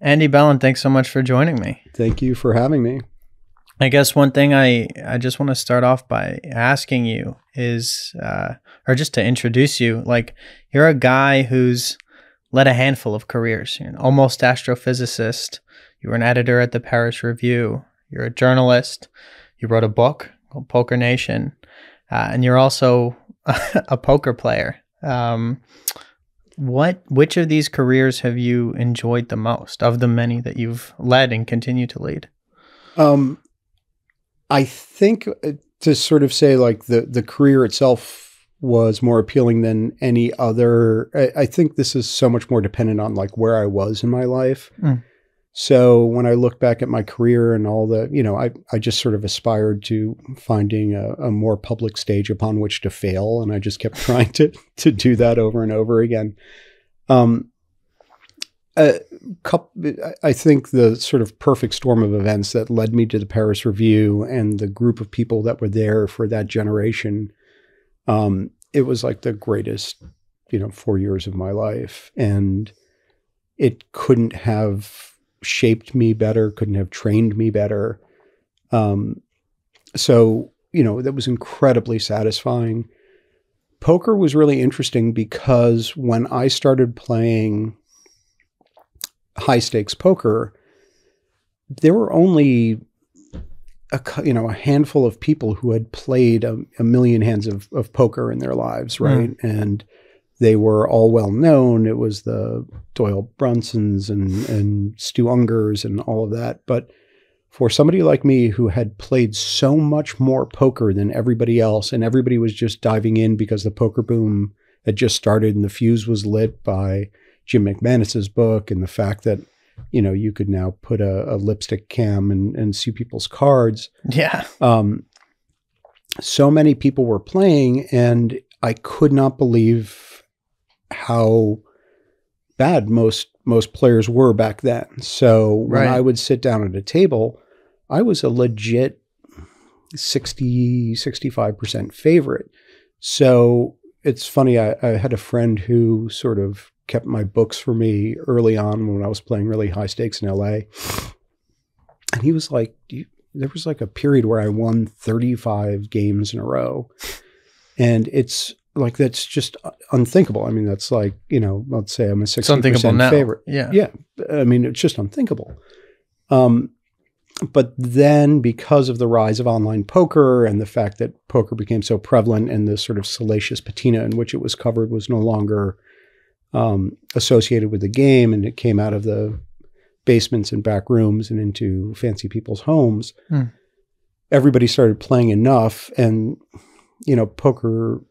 Andy Bellin, thanks so much for joining me. Thank you for having me. I guess one thing I, I just want to start off by asking you is, uh, or just to introduce you, like you're a guy who's led a handful of careers. You're an almost astrophysicist. You were an editor at the Paris Review. You're a journalist. You wrote a book called Poker Nation, uh, and you're also a poker player. Um, what which of these careers have you enjoyed the most of the many that you've led and continue to lead? Um, I think uh, to sort of say like the the career itself was more appealing than any other. I, I think this is so much more dependent on like where I was in my life. Mm. So when I look back at my career and all the, you know, I, I just sort of aspired to finding a, a more public stage upon which to fail. And I just kept trying to, to do that over and over again. Um, a couple, I think the sort of perfect storm of events that led me to the Paris Review and the group of people that were there for that generation, um, it was like the greatest, you know, four years of my life. And it couldn't have shaped me better, couldn't have trained me better. Um, so, you know, that was incredibly satisfying. Poker was really interesting because when I started playing high stakes poker, there were only a you know a handful of people who had played a, a million hands of, of poker in their lives, hmm. right? Mm. And they were all well known. It was the Doyle Brunsons and, and Stu Ungers and all of that. But for somebody like me who had played so much more poker than everybody else, and everybody was just diving in because the poker boom had just started and the fuse was lit by Jim McManus's book and the fact that you know you could now put a, a lipstick cam and, and see people's cards. Yeah. Um, so many people were playing, and I could not believe how bad most most players were back then. So when I would sit down at a table, I was a legit 60 65% favorite. So it's funny I, I had a friend who sort of kept my books for me early on when I was playing really high stakes in LA. And he was like, there was like a period where I won 35 games in a row. And it's like that's just unthinkable. I mean, that's like you know, let's say I'm a sixty percent favorite. Yeah, yeah. I mean, it's just unthinkable. Um, but then because of the rise of online poker and the fact that poker became so prevalent and the sort of salacious patina in which it was covered was no longer um, associated with the game, and it came out of the basements and back rooms and into fancy people's homes. Hmm. Everybody started playing enough, and you know, poker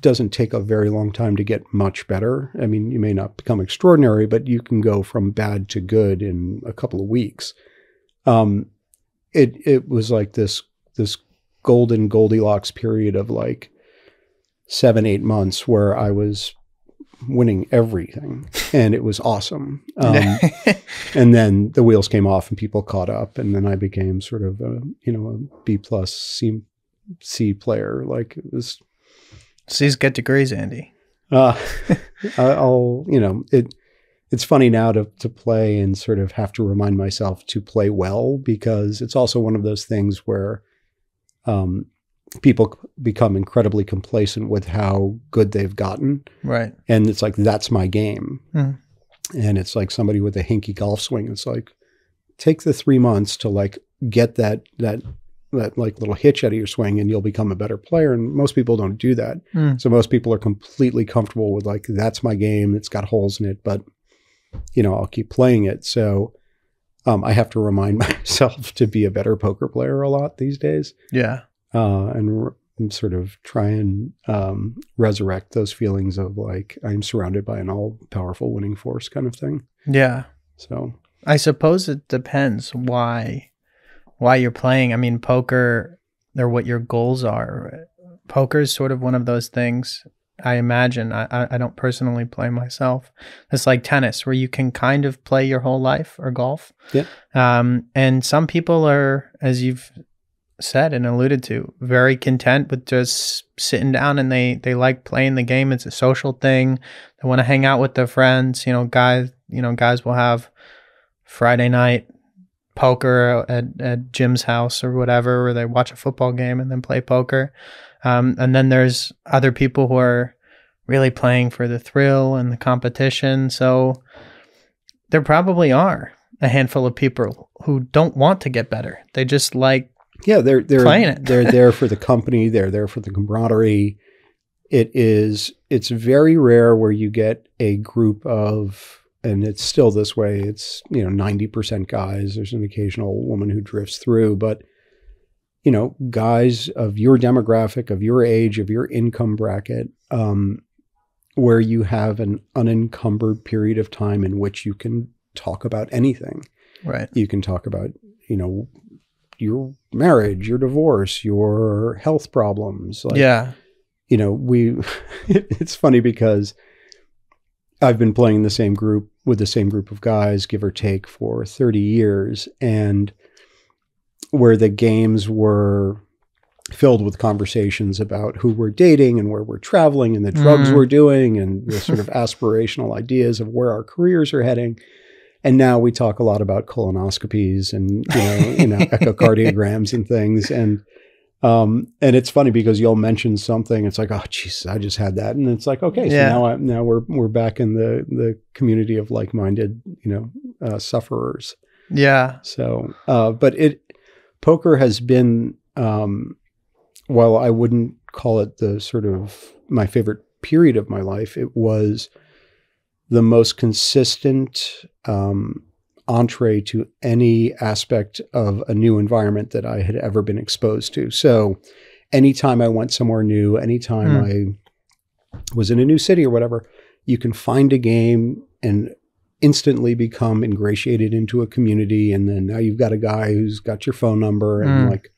doesn't take a very long time to get much better. I mean, you may not become extraordinary, but you can go from bad to good in a couple of weeks. Um, it it was like this this golden Goldilocks period of like seven eight months where I was winning everything, and it was awesome. Um, and then the wheels came off, and people caught up, and then I became sort of a you know a B plus C C player. Like it was these get degrees, Andy. Uh, I'll, you know, it. It's funny now to to play and sort of have to remind myself to play well because it's also one of those things where um, people become incredibly complacent with how good they've gotten. Right. And it's like that's my game. Mm. And it's like somebody with a hinky golf swing. It's like take the three months to like get that that that like little hitch out of your swing and you'll become a better player. And most people don't do that. Mm. So most people are completely comfortable with like, that's my game. It's got holes in it, but you know, I'll keep playing it. So um, I have to remind myself to be a better poker player a lot these days. Yeah. Uh, and re- sort of try and um, resurrect those feelings of like, I'm surrounded by an all powerful winning force kind of thing. Yeah. So I suppose it depends why why you're playing. I mean, poker or what your goals are. Poker is sort of one of those things. I imagine. I, I don't personally play myself. It's like tennis, where you can kind of play your whole life, or golf. Yeah. Um, and some people are, as you've said and alluded to, very content with just sitting down and they they like playing the game. It's a social thing. They want to hang out with their friends. You know, guys. You know, guys will have Friday night poker at, at Jim's house or whatever, where they watch a football game and then play poker. Um, and then there's other people who are really playing for the thrill and the competition. So there probably are a handful of people who don't want to get better. They just like yeah, they're they're playing it. they're there for the company. They're there for the camaraderie. It is. It's very rare where you get a group of, and it's still this way. It's you know ninety percent guys. There's an occasional woman who drifts through, but you know guys of your demographic, of your age, of your income bracket, um, where you have an unencumbered period of time in which you can talk about anything. right. You can talk about you know your marriage, your divorce, your health problems. Like, yeah. you know, we, it's funny because I've been playing in the same group with the same group of guys, give or take, for 30 years. And where the games were filled with conversations about who we're dating and where we're traveling and the drugs Mm. we're doing and the sort of aspirational ideas of where our careers are heading. And now we talk a lot about colonoscopies and you know, you know, echocardiograms and things. And um, and it's funny because you'll mention something, it's like, oh, Jesus, I just had that, and it's like, okay, so Yeah. now I, now we're we're back in the the community of like minded, you know, uh, sufferers. Yeah. So, uh, but it poker has been, um, while I wouldn't call it the sort of my favorite period of my life, it was the most consistent um, entree to any aspect of a new environment that I had ever been exposed to. So, anytime I went somewhere new, anytime I was in a new city or whatever, you can find a game and instantly become ingratiated into a community and then now you've got a guy who's got your phone number and Mm. like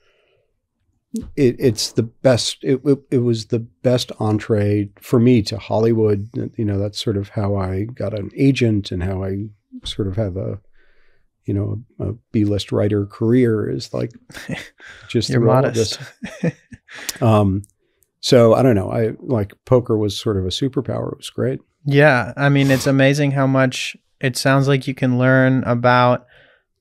it, it's the best it, it, it was the best entree for me to hollywood you know that's sort of how i got an agent and how i sort of have a you know a b-list writer career is like just You're modest. um so i don't know. I like poker was sort of a superpower. It was great. Yeah, I mean, it's amazing how much it sounds like you can learn about,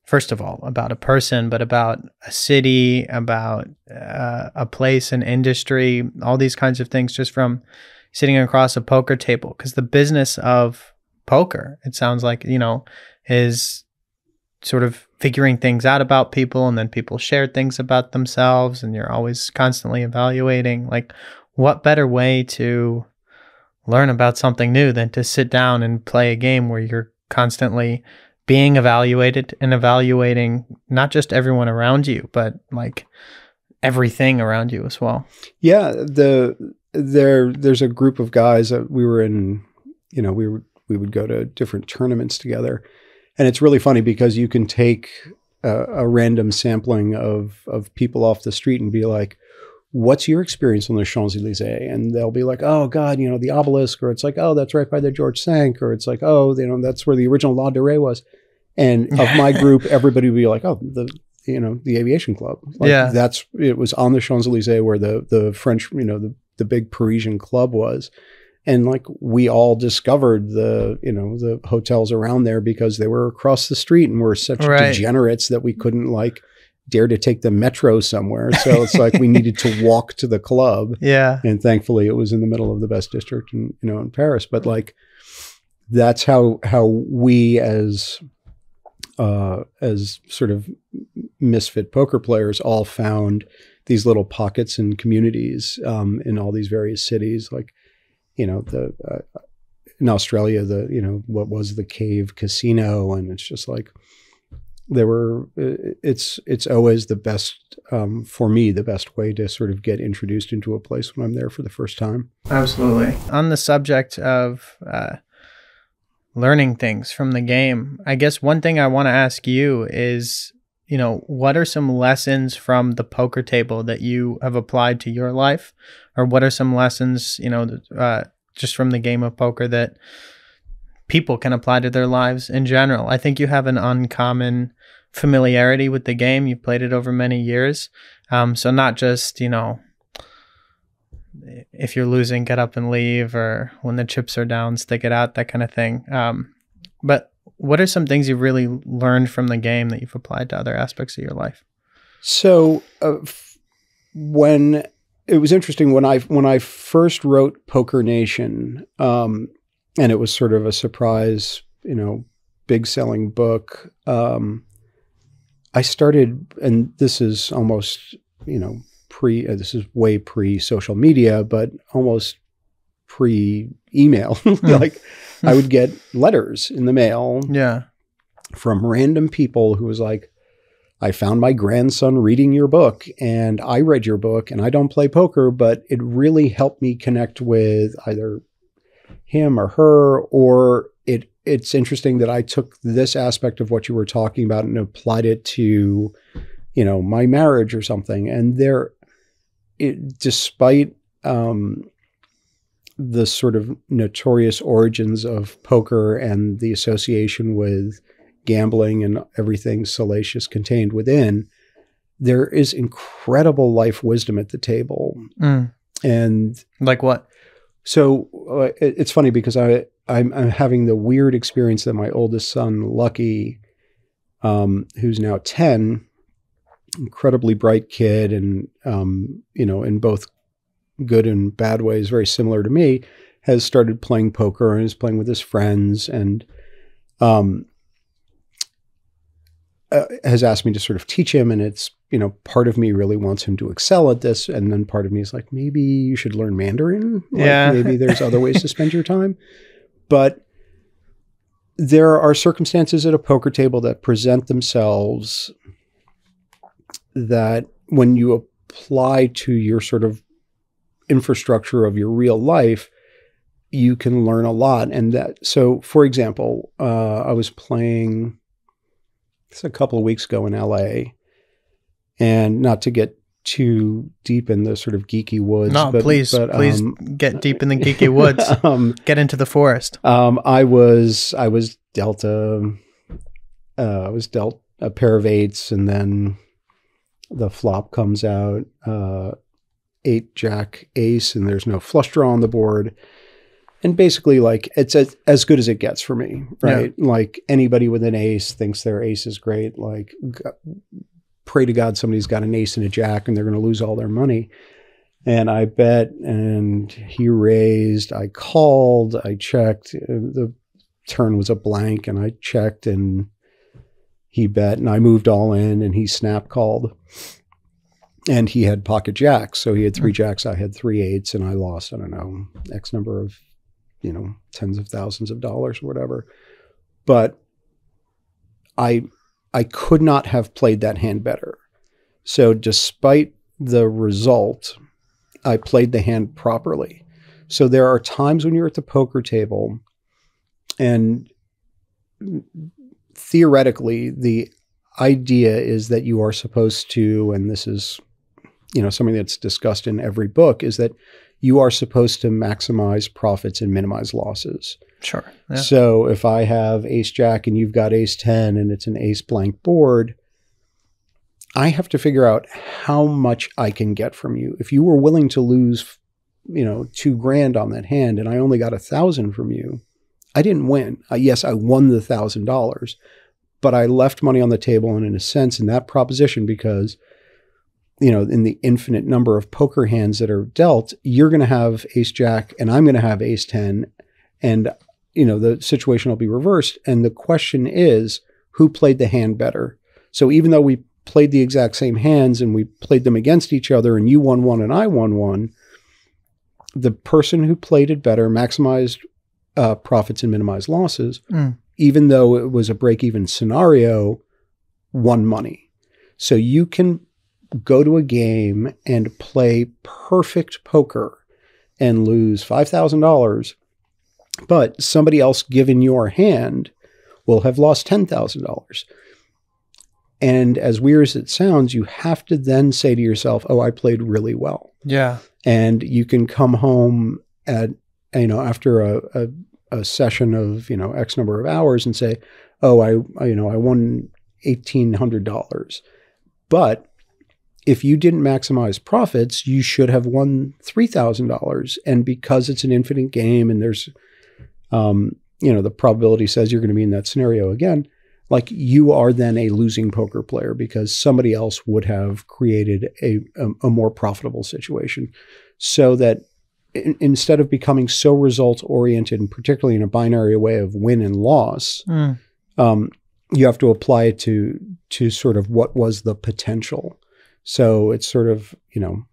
first of all, about a person, but about a city, about uh, a place, an industry, all these kinds of things just from sitting across a poker table. Because the business of poker, it sounds like, you know, is sort of figuring things out about people and then people share things about themselves and you're always constantly evaluating like what better way to learn about something new than to sit down and play a game where you're constantly being evaluated and evaluating not just everyone around you, but like everything around you as well. Yeah, the there there's a group of guys that we were in. You know, we were we would go to different tournaments together, and it's really funny because you can take a, a random sampling of of people off the street and be like, "What's your experience on the Champs Elysees?" And they'll be like, "Oh God, you know the obelisk," or it's like, "Oh, that's right by the George Cinq," or it's like, "Oh, you know that's where the original Ladurée was." And of my group, everybody would be like, "Oh, the." You know the aviation club. Like, Yeah. that's it was on the Champs Elysees where the the French, you know, the the big Parisian club was. And like we all discovered the, you know, the hotels around there because they were across the street and we're such Right. degenerates that we couldn't like dare to take the metro somewhere. So it's like we needed to walk to the club. Yeah. And thankfully it was in the middle of the best district in, you know, in Paris. But like that's how how we as uh as sort of misfit poker players all found these little pockets and communities um, in all these various cities, like you know the uh, in Australia, the you know what was the Cave Casino, and it's just like there were. It's it's always the best um, for me, the best way to sort of get introduced into a place when I'm there for the first time. Absolutely. On the subject of uh, learning things from the game, I guess one thing I want to ask you is, you know, what are some lessons from the poker table that you have applied to your life, or what are some lessons, you know, uh, just from the game of poker that people can apply to their lives in general? I think you have an uncommon familiarity with the game. You've played it over many years, um, so not just you know if you're losing, get up and leave, or when the chips are down, stick it out, that kind of thing. Um, but what are some things you've really learned from the game that you've applied to other aspects of your life? So uh, f- when it was interesting when I when I first wrote Poker Nation, um, and it was sort of a surprise, you know, big selling book. Um, I started, and this is almost you know pre. Uh, this is way pre social media, but almost pre email. like I would get letters in the mail Yeah. from random people who was like, I found my grandson reading your book and I read your book and I don't play poker, but it really helped me connect with either him or her or it it's interesting that I took this aspect of what you were talking about and applied it to you know my marriage or something and there it despite um the sort of notorious origins of poker and the association with gambling and everything salacious contained within, there is incredible life wisdom at the table. Mm. And Like what? so uh, it, it's funny because I I'm, I'm having the weird experience that my oldest son Lucky, um, who's now ten, incredibly bright kid, and um, you know in both good and bad ways, very similar to me, has started playing poker and is playing with his friends and um, uh, has asked me to sort of teach him. And it's, you know, part of me really wants him to excel at this. And then part of me is like, maybe you should learn Mandarin. Like, Yeah. Maybe there's other ways to spend your time. But there are circumstances at a poker table that present themselves that when you apply to your sort of infrastructure of your real life, you can learn a lot. And that, so for example, uh, I was playing this a couple of weeks ago in LA, and not to get too deep in the sort of geeky woods. No, but- please, but, please um, get deep in the geeky woods. um, Get into the forest. um, I was I was dealt a uh, I was dealt a pair of eights, and then the flop comes out uh, eight jack ace, and there's no flush draw on the board. And basically, like it's as, as good as it gets for me, right? Like anybody with an ace thinks their ace is great. Like, pray to God somebody's got an ace and a jack, and they're going to lose all their money. And I bet, and he raised. I called. I checked. The turn was a blank, and I checked, and he bet, and I moved all in, and he snap called. And he had pocket jacks, so he had three hmm. jacks. I had three eights, and I lost. I don't know x number of, you know, tens of thousands of dollars or whatever. But I, I could not have played that hand better. So despite the result, I played the hand properly. So there are times when you're at the poker table and theoretically the idea is that you are supposed to and this is you know something that's discussed in every book is that you are supposed to maximize profits and minimize losses. Sure. Yeah. So if I have ace jack and you've got ace 10 and it's an ace blank board, I have to figure out how much I can get from you. If you were willing to lose, you know, two grand on that hand and I only got a thousand from you, I didn't win. Uh, yes, I won the thousand dollars, but I left money on the table and in a sense in that proposition because you know, in the infinite number of poker hands that are dealt, you're going to have ace jack and I'm going to have ace 10 and you know the situation will be reversed. And the question is who played the hand better? So even though we played the exact same hands and we played them against each other and you won one and i won one the person who played it better maximized uh, profits and minimized losses Mm. even though it was a break even scenario won money. So you can go to a game and play perfect poker and lose $5000 but somebody else given your hand will have lost $10,000. And as weird as it sounds, you have to then say to yourself, "Oh, I played really well." Yeah. And you can come home at you know after a, a, a session of you know X number of hours and say, "Oh, I, I you know I won eighteen hundred dollars," but if you didn't maximize profits, you should have won three thousand dollars. And because it's an infinite game and there's um, you know, the probability says you're going to be in that scenario again, like you are then a losing poker player because somebody else would have created a, a, a more profitable situation. So that in, instead of becoming so result oriented, and particularly in a binary way of win and loss, Mm. um, you have to apply it to to sort of what was the potential. So it's sort of you know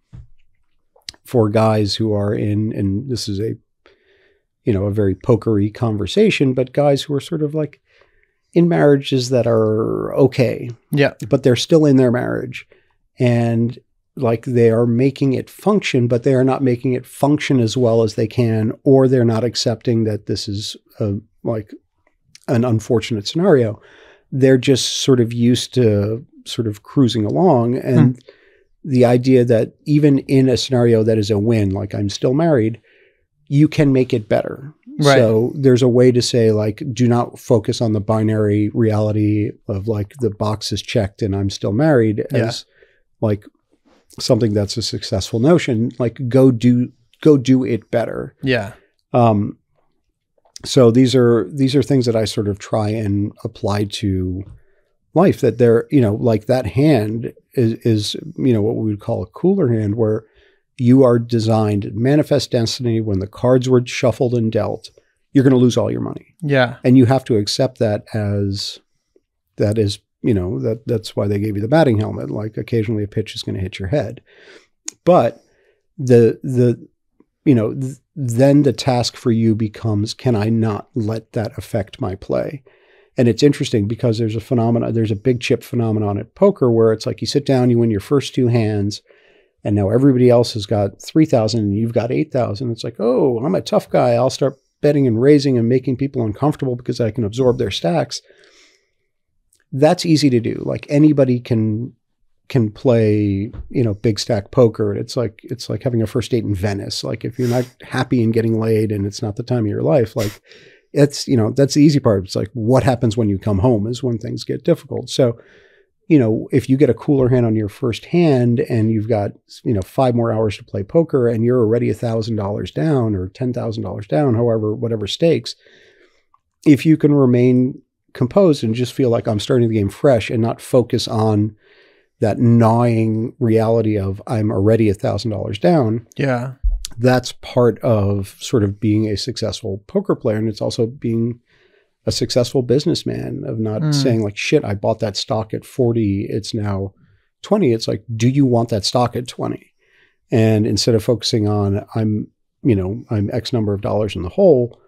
for guys who are in, and this is a you know a very pokery conversation, but guys who are sort of like in marriages that are okay, Yeah. but they're still in their marriage, and like they are making it function, but they are not making it function as well as they can, or they're not accepting that this is a, like an unfortunate scenario. They're just sort of used to sort of cruising along. And the idea that even in a scenario that is a win, like I'm still married, you can make it better. Right. So there's a way to say, like, do not focus on the binary reality of like the box is checked and I'm still married Yeah. as like something that's a successful notion. Like, go do go do it better. Yeah. Um, so these are these are things that I sort of try and apply to life. That they're you know like that hand is is you know what we would call a cooler hand, where you are designed manifest destiny. When the cards were shuffled and dealt, you're going to lose all your money, Yeah. and you have to accept that as that is you know that that's why they gave you the batting helmet. Like occasionally a pitch is going to hit your head, but the the you know th- then the task for you becomes can i not let that affect my play and it's interesting because there's a phenomenon there's a big chip phenomenon at poker where it's like you sit down you win your first two hands and now everybody else has got 3000 and you've got 8000 it's like oh i'm a tough guy i'll start betting and raising and making people uncomfortable because i can absorb their stacks that's easy to do like anybody can can play, you know, big stack poker. It's like it's like having a first date in Venice. Like if you're not happy and getting laid and it's not the time of your life, like it's, you know, that's the easy part. It's like what happens when you come home is when things get difficult. So, you know, if you get a cooler hand on your first hand and you've got, you know, five more hours to play poker and you're already a thousand dollars down or ten thousand dollars down, however, whatever stakes, if you can remain composed and just feel like I'm starting the game fresh and not focus on that gnawing reality of I'm already a thousand dollars down, Yeah. That's part of sort of being a successful poker player. And it's also being a successful businessman of not Mm. saying like, shit, I bought that stock at 40. It's now 20. It's like, do you want that stock at 20? And instead of focusing on I'm, you know, I'm X number of dollars in the hole,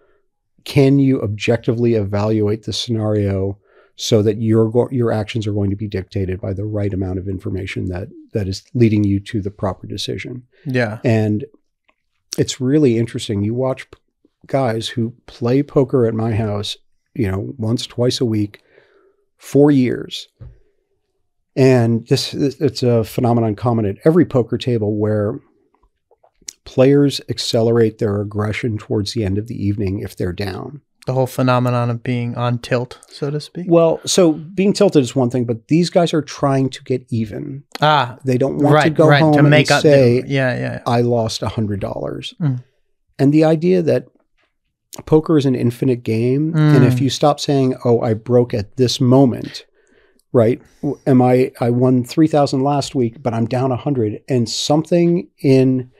can you objectively evaluate the scenario so that your your actions are going to be dictated by the right amount of information that that is leading you to the proper decision? Yeah. And it's really interesting. You watch guys who play poker at my house, you know, once, twice a week, for years. And this it's a phenomenon common at every poker table where players accelerate their aggression towards the end of the evening if they're down. The whole phenomenon of being on tilt, so to speak. Well, so being tilted is one thing, but these guys are trying to get even. ah, They don't want right. to go right. home to make and say, yeah. Yeah. I lost a hundred dollars. Mm. And the idea that poker is an infinite game, Mm. and if you stop saying, "Oh, I broke at this moment," right? Am I? I won three thousand last week, but I'm down a hundred, and something in,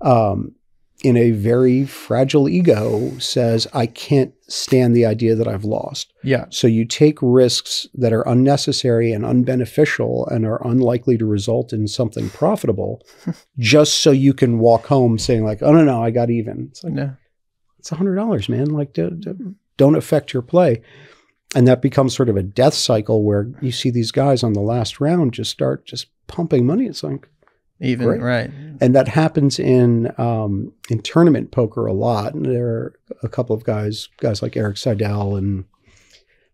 um, in a very fragile ego says, "I can't stand the idea that I've lost." Yeah. So you take risks that are unnecessary and unbeneficial and are unlikely to result in something profitable just so you can walk home saying like, oh no, no, I got even. It's like, Yeah. it's a hundred dollars, man. Like do, do, don't affect your play. And that becomes sort of a death cycle where you see these guys on the last round just start just pumping money. It's like, Even Great. right. and that happens in um, in tournament poker a lot. And there are a couple of guys, guys like Erik Seidel and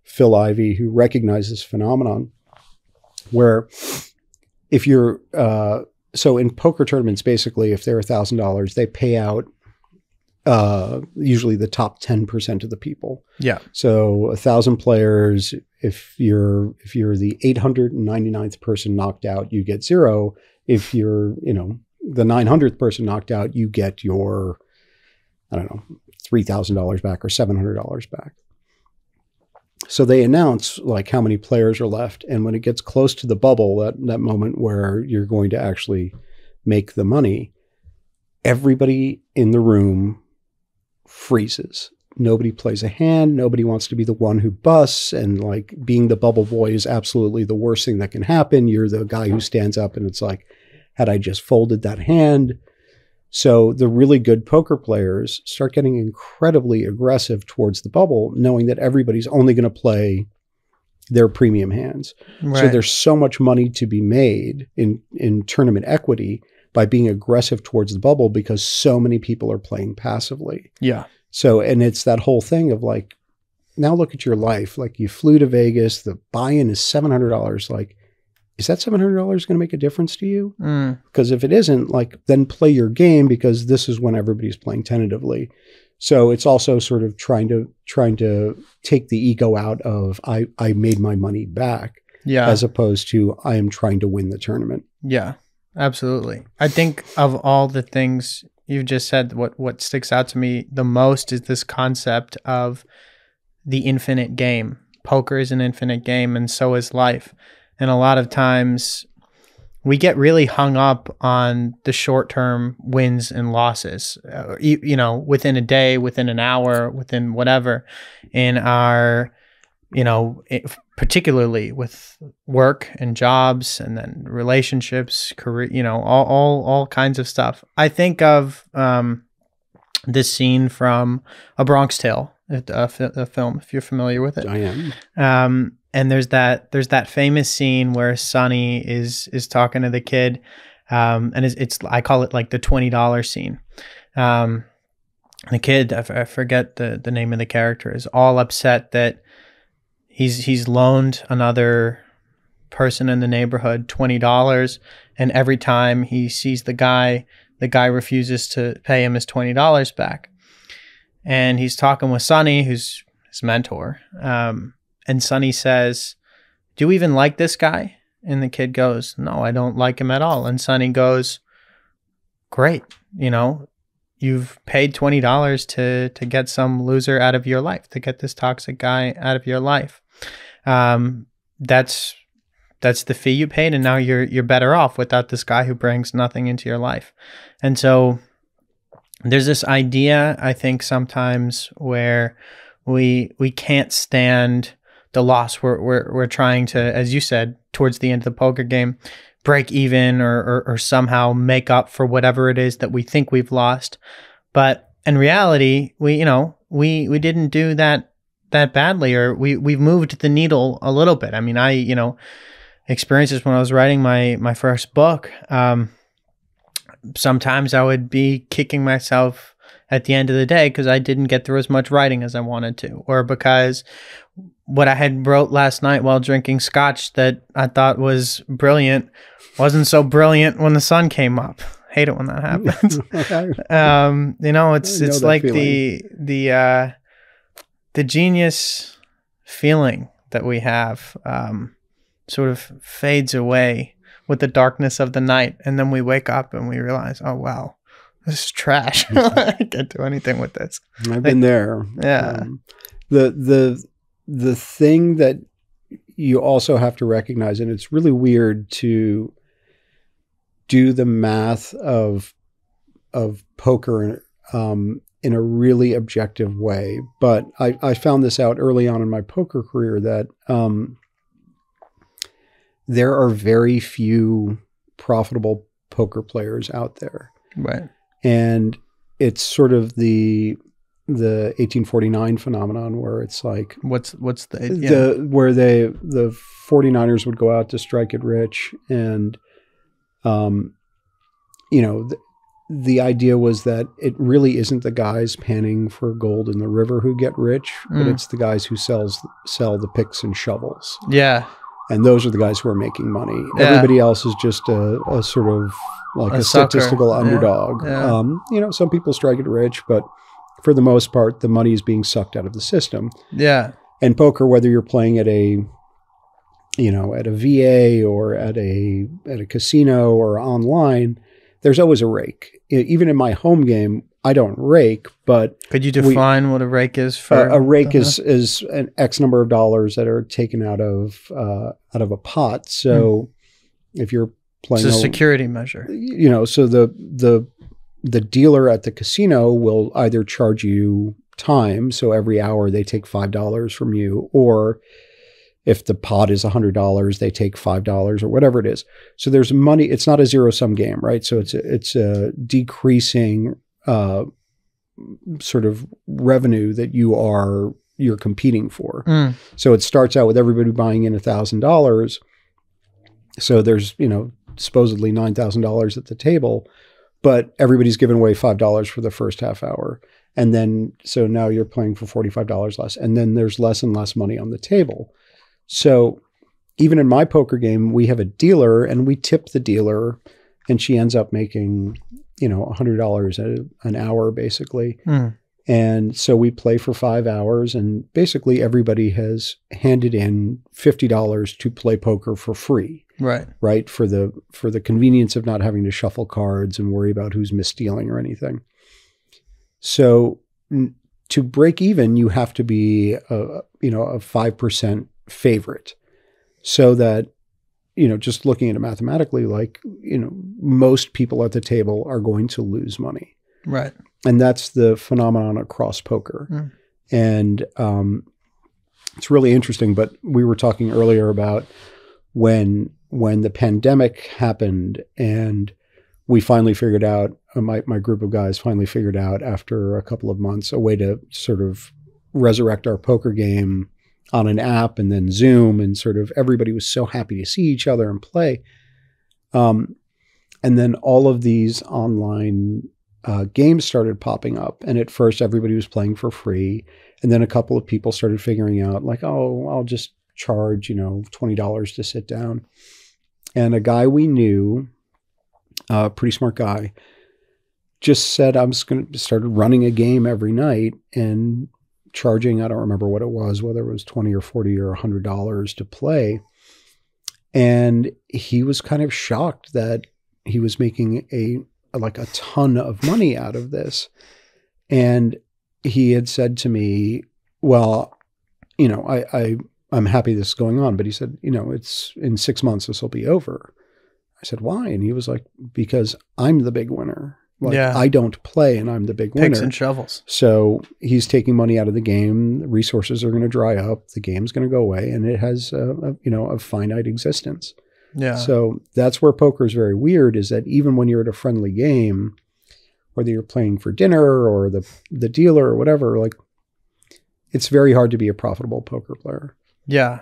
Phil Ivey, who recognize this phenomenon. Where, if you're uh, so in poker tournaments, basically, if they're a thousand dollars, they pay out uh, usually the top ten percent of the people. Yeah. So a thousand players, if you're if you're the 899th person knocked out, you get zero. If you're, you know, the 900th person knocked out, you get your, I don't know, $3,000 back or $700 back. So they announce like how many players are left. And when it gets close to the bubble, that, that moment where you're going to actually make the money, everybody in the room freezes. Nobody plays a hand. Nobody wants to be the one who busts. And like being the bubble boy is absolutely the worst thing that can happen. You're the guy who stands up and it's like, had I just folded that hand? So the really good poker players start getting incredibly aggressive towards the bubble, knowing that everybody's only going to play their premium hands. Right. So there's so much money to be made in in tournament equity by being aggressive towards the bubble because so many people are playing passively. yeah. So and it's that whole thing of like now look at your life. Like you flew to Vegas, the buy-in is $700. Like is that $700 going to make a difference to you? Mm, Because if it isn't, like, then play your game because this is when everybody's playing tentatively. So it's also sort of trying to trying to take the ego out of I I made my money back yeah. as opposed to I am trying to win the tournament. Yeah, absolutely. I think of all the things you've just said, what what sticks out to me the most is this concept of the infinite game. Poker is an infinite game, and so is life. And a lot of times, we get really hung up on the short term wins and losses. Uh, you, you know, within a day, within an hour, within whatever, in our you know, it, particularly with work and jobs and then relationships, career, you know, all, all, all kinds of stuff. I think of um, this scene from A Bronx Tale, a, a, film, if you're familiar with it. I am. Um, and there's that there's that famous scene where Sonny is is talking to the kid, um, and it's, it's I call it like the twenty dollar scene. Um, the kid, I, f- I forget the the name of the character, is all upset that he's he's loaned another person in the neighborhood twenty dollars, and every time he sees the guy, the guy refuses to pay him his twenty dollars back. And he's talking with Sonny, who's his mentor. Um, and Sonny says, Do you even like this guy? And the kid goes, No, I don't like him at all. And Sonny goes, Great. You know, you've paid twenty dollars to to get some loser out of your life, to get this toxic guy out of your life. Um, that's that's the fee you paid, and now you're you're better off without this guy who brings nothing into your life. And so there's this idea I think sometimes where we we can't stand the loss. We're we're we're trying to, as you said, towards the end of the poker game, break even or, or or somehow make up for whatever it is that we think we've lost. But in reality, we you know we we didn't do that that badly, or we we've moved the needle a little bit. I mean, I you know experiences when I was writing my my first book. Um, sometimes I would be kicking myself at the end of the day because I didn't get through as much writing as I wanted to, or because what I had wrote last night while drinking scotch that I thought was brilliant wasn't so brilliant when the sun came up. Hate it when that happens. um, you know, it's know it's that like the the uh, the genius feeling that we have um, sort of fades away with the darkness of the night, and then we wake up and we realize, oh wow, this is trash. I can't do anything with this. I've been there. Yeah. Um, the the the thing that you also have to recognize, and it's really weird to do the math of of poker um, in a really objective way. But I, I found this out early on in my poker career that um, there are very few profitable poker players out there Right. and it's sort of the the 1849 phenomenon where it's like What's what's the yeah. the where they the 49ers would go out to strike it rich and um you know the, idea was that it really isn't the guys panning for gold in the river who get rich but Mm. it's the guys who sells sell the picks and shovels yeah. and those are the guys who are making money. Yeah. Everybody else is just a, a sort of like A a, statistical Yeah. underdog. Yeah. Um, you know, some people strike it rich, but for the most part, the money is being sucked out of the system. Yeah. And poker, whether you're playing at a you know at a VA or at a at a casino or online, there's always a rake. Even in my home game, I don't rake, but Could you We- define what a rake is for a, a rake is is an X number of dollars that are taken out of uh, out of a pot. So if you're it's playing a a- security measure. you know, so the the the dealer at the casino will either charge you time, so every hour they take five dollars from you, or if the pot is a hundred dollars, they take five dollars or whatever it is. So there's money. It's not a zero sum game, right? So it's a, it's a decreasing uh, sort of revenue that you are you're competing for. Mm, So it starts out with everybody buying in thousand dollars. So there's you know supposedly nine thousand dollars at the table, but everybody's giving away five dollars for the first half hour, and then so now you're playing for forty five dollars less, and then there's less and less money on the table. So even in my poker game, we have a dealer, and we tip the dealer, and she ends up making you know hundred dollars an hour basically. mm, And so we play for five hours, and basically everybody has handed in fifty dollars to play poker for free, right. right? For the for the convenience of not having to shuffle cards and worry about who's misstealing or anything. So n- to break even, you have to be a you know a five percent favorite, so that you know just looking at it mathematically, like you know most people at the table are going to lose money Right. and that's the phenomenon across poker. Mm. And um, it's really interesting. But we were talking earlier about when when the pandemic happened, and we finally figured out. uh, My my group of guys finally figured out after a couple of months a way to sort of resurrect our poker game on an app and then Zoom, and sort of everybody was so happy to see each other and play. Um, and then all of these online uh, games started popping up. And at first, everybody was playing for free. And then a couple of people started figuring out, like, oh, I'll just charge, you know, $20 to sit down. And a guy we knew, a pretty smart guy, just said, I'm just going to started running a game every night and charging, I don't remember what it was, whether it was 20 or 40 or $100 to play. And he was kind of shocked that he was making a like a ton of money out of this. And he had said to me, Well, you know, I, I I'm happy this is going on, but he said, you know, it's in six months this will be over. I said, Why? And he was like, Because I'm the big winner. Like Yeah. I don't play and I'm the big Picks winner. and shovels. So he's taking money out of the game. The resources are going to dry up. The game's going to go away, and it has a, a you know a finite existence. Yeah. So that's where poker is very weird. Is that even when you're at a friendly game, whether you're playing for dinner or the the dealer or whatever, like it's very hard to be a profitable poker player. Yeah.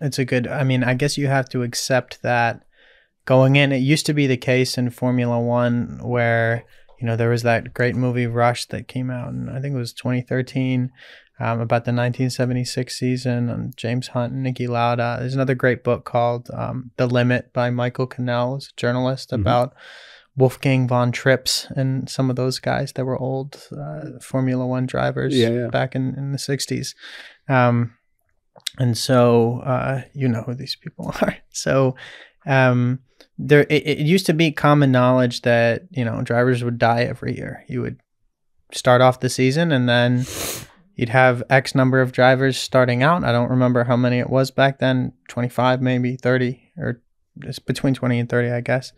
It's a good, I mean, I guess you have to accept that going in. It used to be the case in Formula One where, you know, there was that great movie Rush that came out and I think it was 2013 um, about the 1976 season and James Hunt and Niki Lauda. There's another great book called um, The Limit by Michael Cannell, a journalist Mhm. about Wolfgang von Trips and some of those guys that were old uh, Formula One drivers Yeah, yeah. back in, in the 60s. Um, and so uh, you know who these people are. So um, there, it, it used to be common knowledge that you know drivers would die every year. You would start off the season, and then you'd have X number of drivers starting out. I don't remember how many it was back then, twenty five, maybe thirty, or just between twenty and thirty, I guess.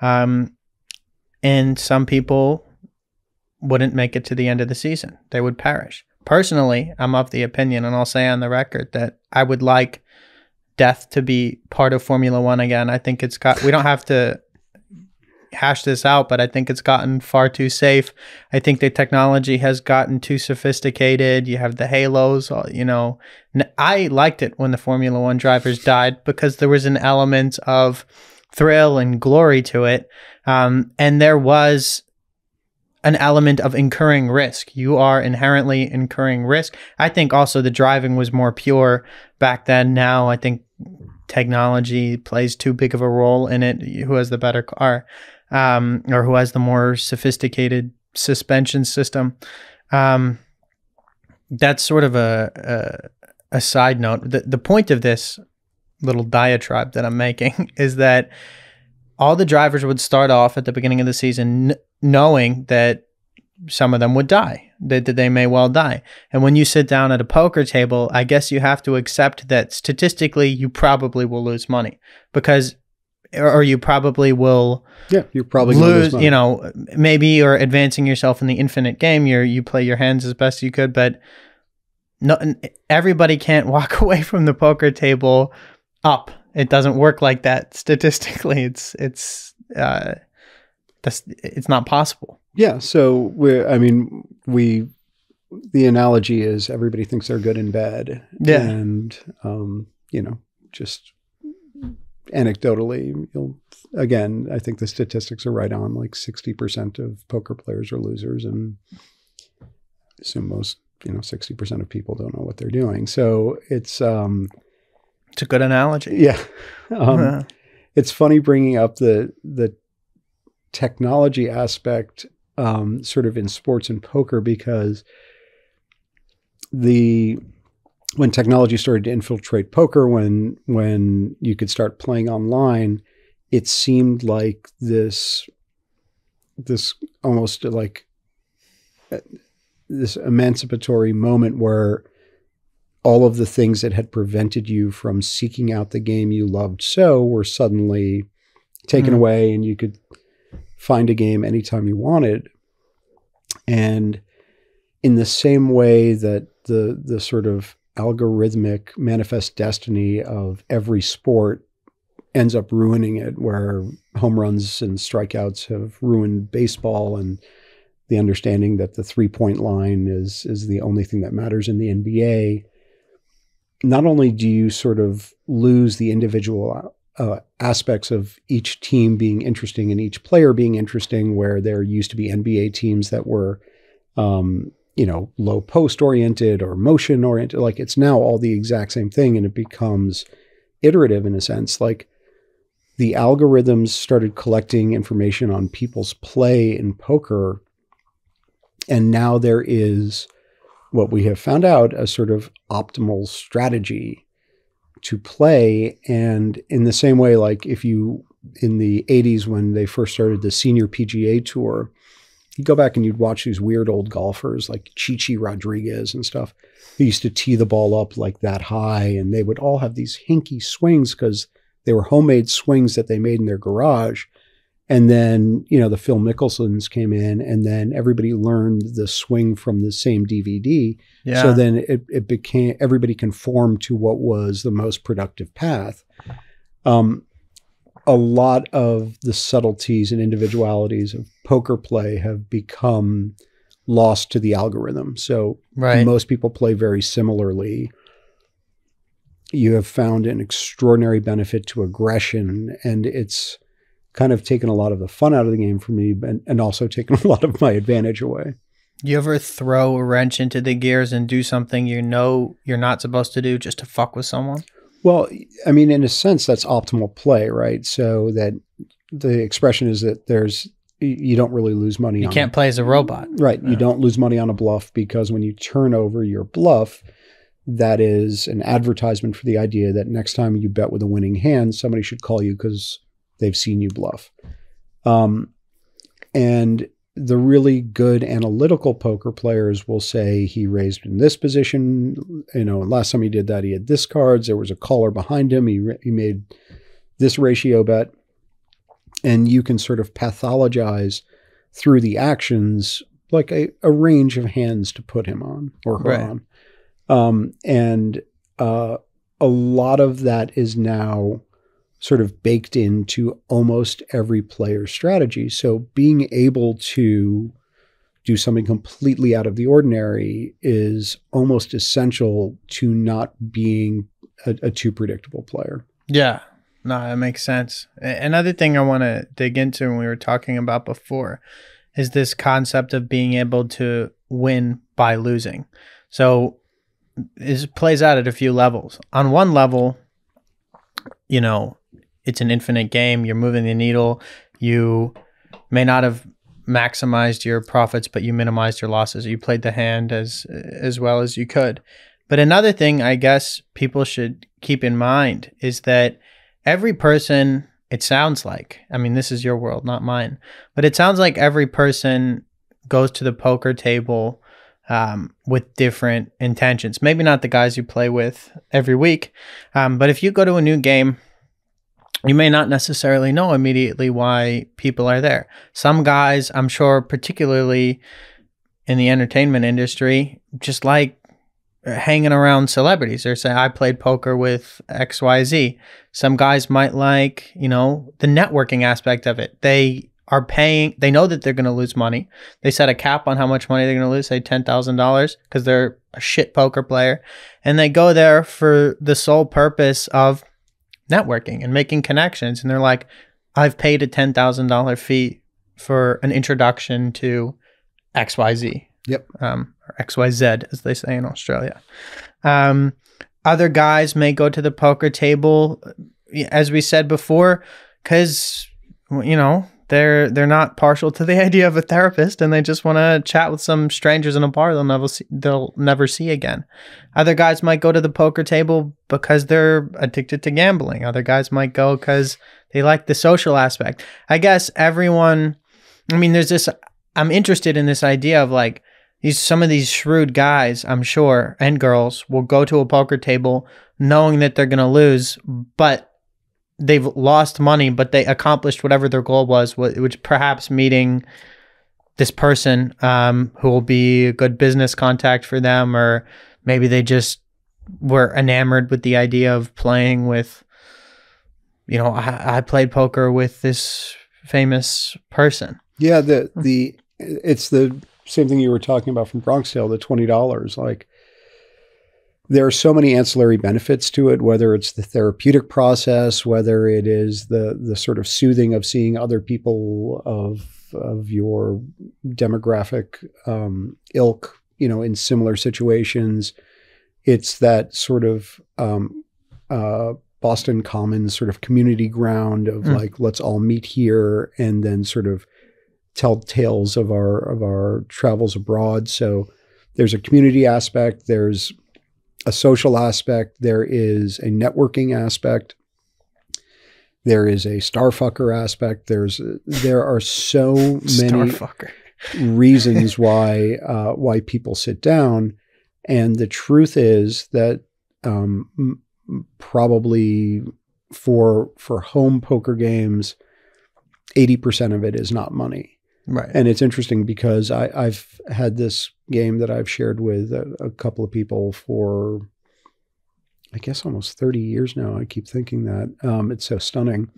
Um, and some people wouldn't make it to the end of the season; they would perish personally, I'm of the opinion, and I'll say on the record that I would like death to be part of Formula One again. I think it's got, we don't have to hash this out, but I think it's gotten far too safe. I think the technology has gotten too sophisticated. You have the halos, you know. I liked it when the Formula One drivers died because there was an element of thrill and glory to it. Um, and there was an element of incurring risk. You are inherently incurring risk. I think also the driving was more pure back then. Now I think technology plays too big of a role in it. Who has the better car, um, or who has the more sophisticated suspension system? Um, that's sort of a, a a side note. The the point of this little diatribe that I'm making is that all the drivers would start off at the beginning of the season kn- knowing that some of them would die. That that they may well die. And when you sit down at a poker table, I guess you have to accept that statistically you probably will lose money because or you probably will Yeah, you're probably lose, money. you know, maybe you're advancing yourself in the infinite game. You're you play your hands as best you could, but no, everybody can't walk away from the poker table up. It doesn't work like that statistically. It's it's uh, that's it's not possible. Yeah. So we, I mean, we, the analogy is everybody thinks they're good and bad. Yeah. And, um, you know, just anecdotally, you'll, again, I think the statistics are right on like 60% of poker players are losers. And so most, you know, 60% of people don't know what they're doing. So it's, um, It's a good analogy. yeah. Um, Uh, it's funny bringing up the the technology aspect um, sort of in sports and poker because the when technology started to infiltrate poker when when you could start playing online it seemed like this this almost like uh, this emancipatory moment where all of the things that had prevented you from seeking out the game you loved so were suddenly taken Mhm. away and you could find a game anytime you wanted and in the same way that the the sort of algorithmic manifest destiny of every sport ends up ruining it where home runs and strikeouts have ruined baseball and the understanding that the three point line is is the only thing that matters in the NBA not only do you sort of lose the individual uh, aspects of each team being interesting and each player being interesting, where there used to be NBA teams that were, um, you know, low post oriented or motion oriented. Like it's now all the exact same thing, and it becomes iterative in a sense. Like the algorithms started collecting information on people's play in poker, and now there is what we have found out a sort of optimal strategy to play. And in the same way, like if you in the 80s when they first started the senior PGA tour, you go back and you'd watch these weird old golfers like Chi Chi Rodriguez and stuff. They used to tee the ball up like that high, and they would all have these hinky swings because they were homemade swings that they made in their garage. And then, you know, the Phil Mickelsons came in, and then everybody learned the swing from the same DVD. yeah. So then it, it became everybody conformed to what was the most productive path. Um, a lot of the subtleties and individualities of poker play have become lost to the algorithm. So right. most people play very similarly. You have found an extraordinary benefit to aggression, and it's kind of taken a lot of the fun out of the game for me, and, and also taken a lot of my advantage away. You ever throw a wrench into the gears and do something you know you're not supposed to do just to fuck with someone? Well, I mean, in a sense, that's optimal play, right? So that the expression is that there's you don't really lose money. You can't play as a robot. right. You don't lose money on a bluff because when you turn over your bluff, that is an advertisement for the idea that next time you bet with a winning hand, somebody should call you because they've seen you bluff. Um, and the really good analytical poker players will say he raised in this position. You know, last time he did that, he had this cards. There was a caller behind him. He he made this ratio bet, and you can sort of pathologize through the actions like a, a range of hands to put him on or her Right. on. Um, and uh, a lot of that is now sort of baked into almost every player's strategy. So being able to do something completely out of the ordinary is almost essential to not being a, a too predictable player. Yeah. No, that makes sense. Another thing I want to dig into when we were talking about before is this concept of being able to win by losing. So it plays out at a few levels. On one level, you know, it's an infinite game. You're moving the needle. You may not have maximized your profits, but you minimized your losses. You played the hand as as well as you could. But another thing I guess people should keep in mind is that every person, it sounds like, I mean, this is your world, not mine, but it sounds like every person goes to the poker table um, with different intentions. Maybe not the guys you play with every week, um, but if you go to a new game, you may not necessarily know immediately why people are there. Some guys, I'm sure, particularly in the entertainment industry, just like uh, hanging around celebrities or say I played poker with XYZ. Some guys might like, you know, the networking aspect of it. They are paying they know that they're going to lose money. They set a cap on how much money they're going to lose, say $10,000 because they're a shit poker player and they go there for the sole purpose of networking and making connections and they're like I've paid a $10,000 fee for an introduction to XYZ. Yep. Um, or XYZ, as they say in Australia. Um, other guys may go to the poker table, as we said before, because, you know, they're they're not partial to the idea of a therapist and they just want to chat with some strangers in a bar they'll never see, they'll never see again. Other guys might go to the poker table because they're addicted to gambling. Other guys might go cuz they like the social aspect. I guess everyone I mean there's this I'm interested in this idea of like these some of these shrewd guys, I'm sure, and girls will go to a poker table knowing that they're going to lose, but they've lost money, but they accomplished whatever their goal was, which perhaps meeting this person um, who will be a good business contact for them, or maybe they just were enamored with the idea of playing with, you know, I, I played poker with this famous person. Yeah, the the it's the same thing you were talking about from Bronx Tale, the twenty dollars. Like there are so many ancillary benefits to it, whether it's the therapeutic process, whether it is the the sort of soothing of seeing other people of of your demographic um, ilk, you know, in similar situations. It's that sort of um, uh, Boston Commons sort of community ground of mm. like, let's all meet here and then sort of tell tales of our of our travels abroad. So there's a community aspect, there's a social aspect, there is a networking aspect, there is a starfucker aspect. There's there are so many reasons why uh, why people sit down, and the truth is that um, probably for for home poker games, eighty percent of it is not money. Right. And it's interesting because I, have had this game that I've shared with a, a, couple of people for, I guess, almost 30 years now. I keep thinking that. Um, it's so stunning.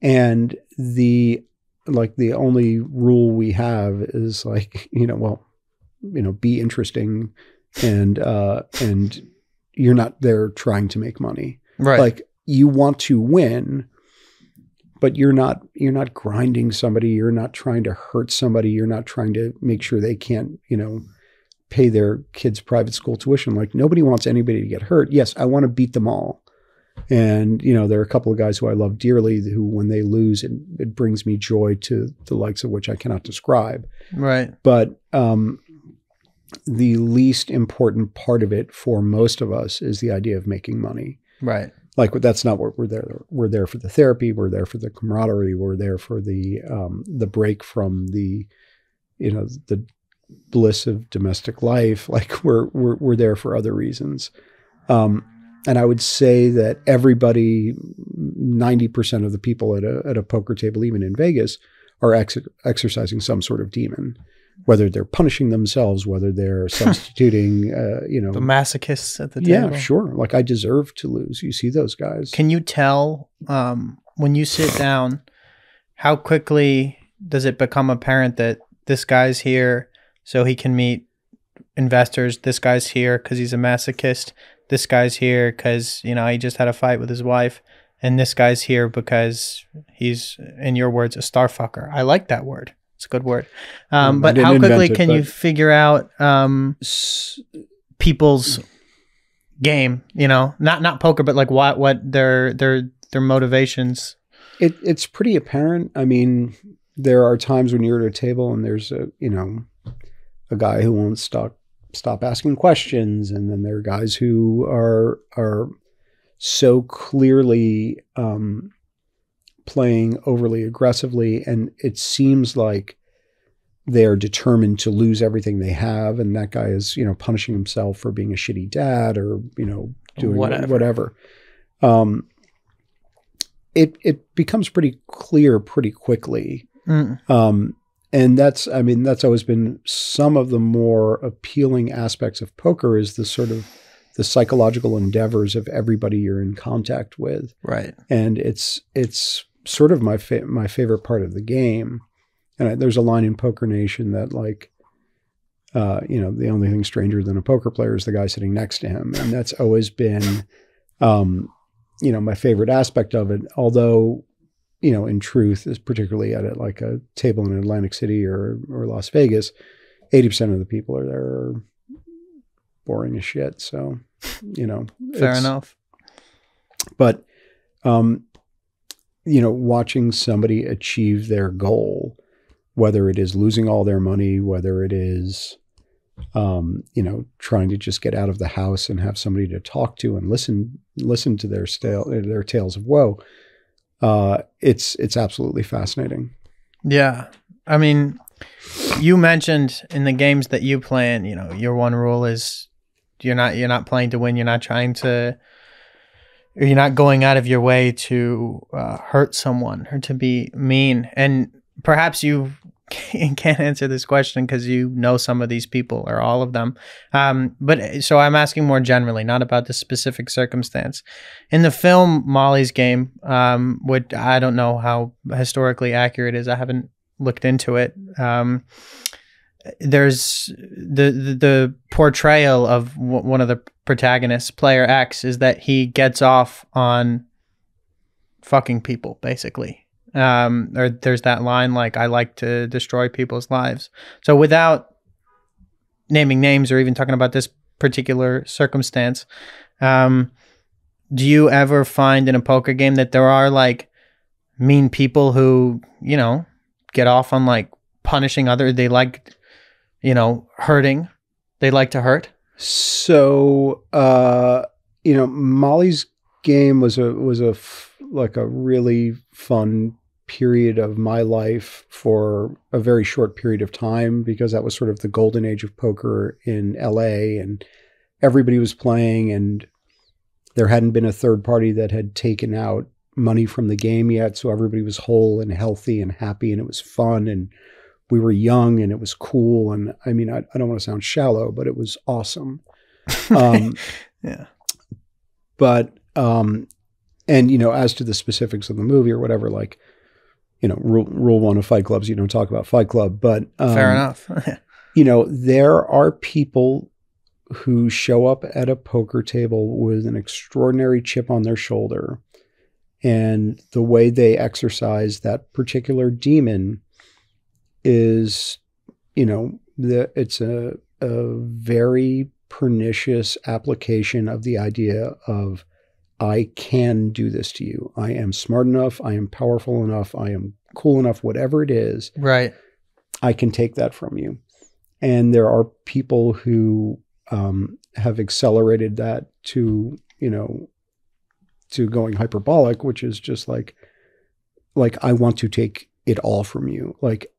And the, like, the only rule we have is like, you know, well, you know, be interesting and, uh, and you're not there trying to make money. Right. Like, you want to win but you're not you're not grinding somebody you're not trying to hurt somebody you're not trying to make sure they can't you know pay their kids private school tuition. Like nobody wants anybody to get hurt. Yes i want to beat them all. And you know there are a couple of guys who i love dearly who when they lose it, it brings me joy to the likes of which i cannot describe. Right. But um the least important part of it for most of us is the idea of making money. Right like that's not what we're there. We're there for the therapy. We're there for the camaraderie. We're there for the um, the break from the, you know, the bliss of domestic life. Like we're we're we're there for other reasons. Um, and I would say that everybody, ninety percent of the people at a at a poker table, even in Vegas, are ex- exercising some sort of demon whether they're punishing themselves, whether they're substituting, uh, you know, the masochists at the table. Yeah, sure. Like I deserve to lose. You see those guys. Can you tell um, when you sit down how quickly does it become apparent that this guy's here so he can meet investors? This guy's here because he's a masochist. This guy's here because you know he just had a fight with his wife. And this guy's here because he's, in your words, a star fucker. I like that word. It's a good word. Um, but how quickly it, can you figure out um, people's game? You know, not not poker, but like what what their their their motivations. It it's pretty apparent. I mean, there are times when you're at a table and there's a you know a guy who won't stop stop asking questions, and then there are guys who are are so clearly um, playing overly aggressively, and it seems like they are determined to lose everything they have, and that guy is you know punishing himself for being a shitty dad or you know doing Whatever. whatever. Um, it it becomes pretty clear pretty quickly Mm. um, and that's, I mean, that's always been some of the more appealing aspects of poker is the sort of the psychological endeavors of everybody you're in contact with, Right. and it's it's sort of my fa- my favorite part of the game. And I, there's a line in Poker Nation that like, uh, you know, the only thing stranger than a poker player is the guy sitting next to him, and that's always been, um, you know, my favorite aspect of it. Although you know, in truth, is particularly at a, like a table in Atlantic City or or Las Vegas, eighty percent of the people are there are boring as shit. So, you know, Fair enough. But, um, you know, watching somebody achieve their goal, whether it is losing all their money, whether it is, um, you know, trying to just get out of the house and have somebody to talk to and listen listen to their stale their tales of woe uh, it's it's absolutely fascinating. Yeah. I mean, you mentioned in the games that you play in, you know, your one rule is you're not you're not playing to win, you're not trying to or you're not going out of your way to uh, hurt someone or to be mean. And perhaps you can't answer this question because you know some of these people or all of them. Um, but so I'm asking more generally, not about the specific circumstance. In the film Molly's Game, um, which I don't know how historically accurate is, I haven't looked into it. Um, there's the, the the portrayal of w- one of the protagonists, player X, is that he gets off on fucking people, basically. Um, or there's that line like I like to destroy people's lives. So without naming names or even talking about this particular circumstance, um, do you ever find in a poker game that there are like mean people who you know get off on like punishing other they like you know hurting. They like to hurt. So, uh, you know, Molly's game was a was a f- like a really fun period of my life for a very short period of time because that was sort of the golden age of poker in LA and everybody was playing and there hadn't been a third party that had taken out money from the game yet. So everybody was whole and healthy and happy and it was fun and we were young and it was cool. And I mean I, I don't want to sound shallow but it was awesome. Um, yeah. but um and you know as to the specifics of the movie or whatever like you know rule, rule one of fight clubs you don't talk about fight club but um, fair enough. you know there are people who show up at a poker table with an extraordinary chip on their shoulder and the way they exercise that particular demon is you know the it's a a very pernicious application of the idea of I can do this to you. I am smart enough, I am powerful enough, I am cool enough whatever it is. right I can take that from you. And there are people who um, have accelerated that to, you know, to going hyperbolic, which is just like, like I want to take it all from you. Like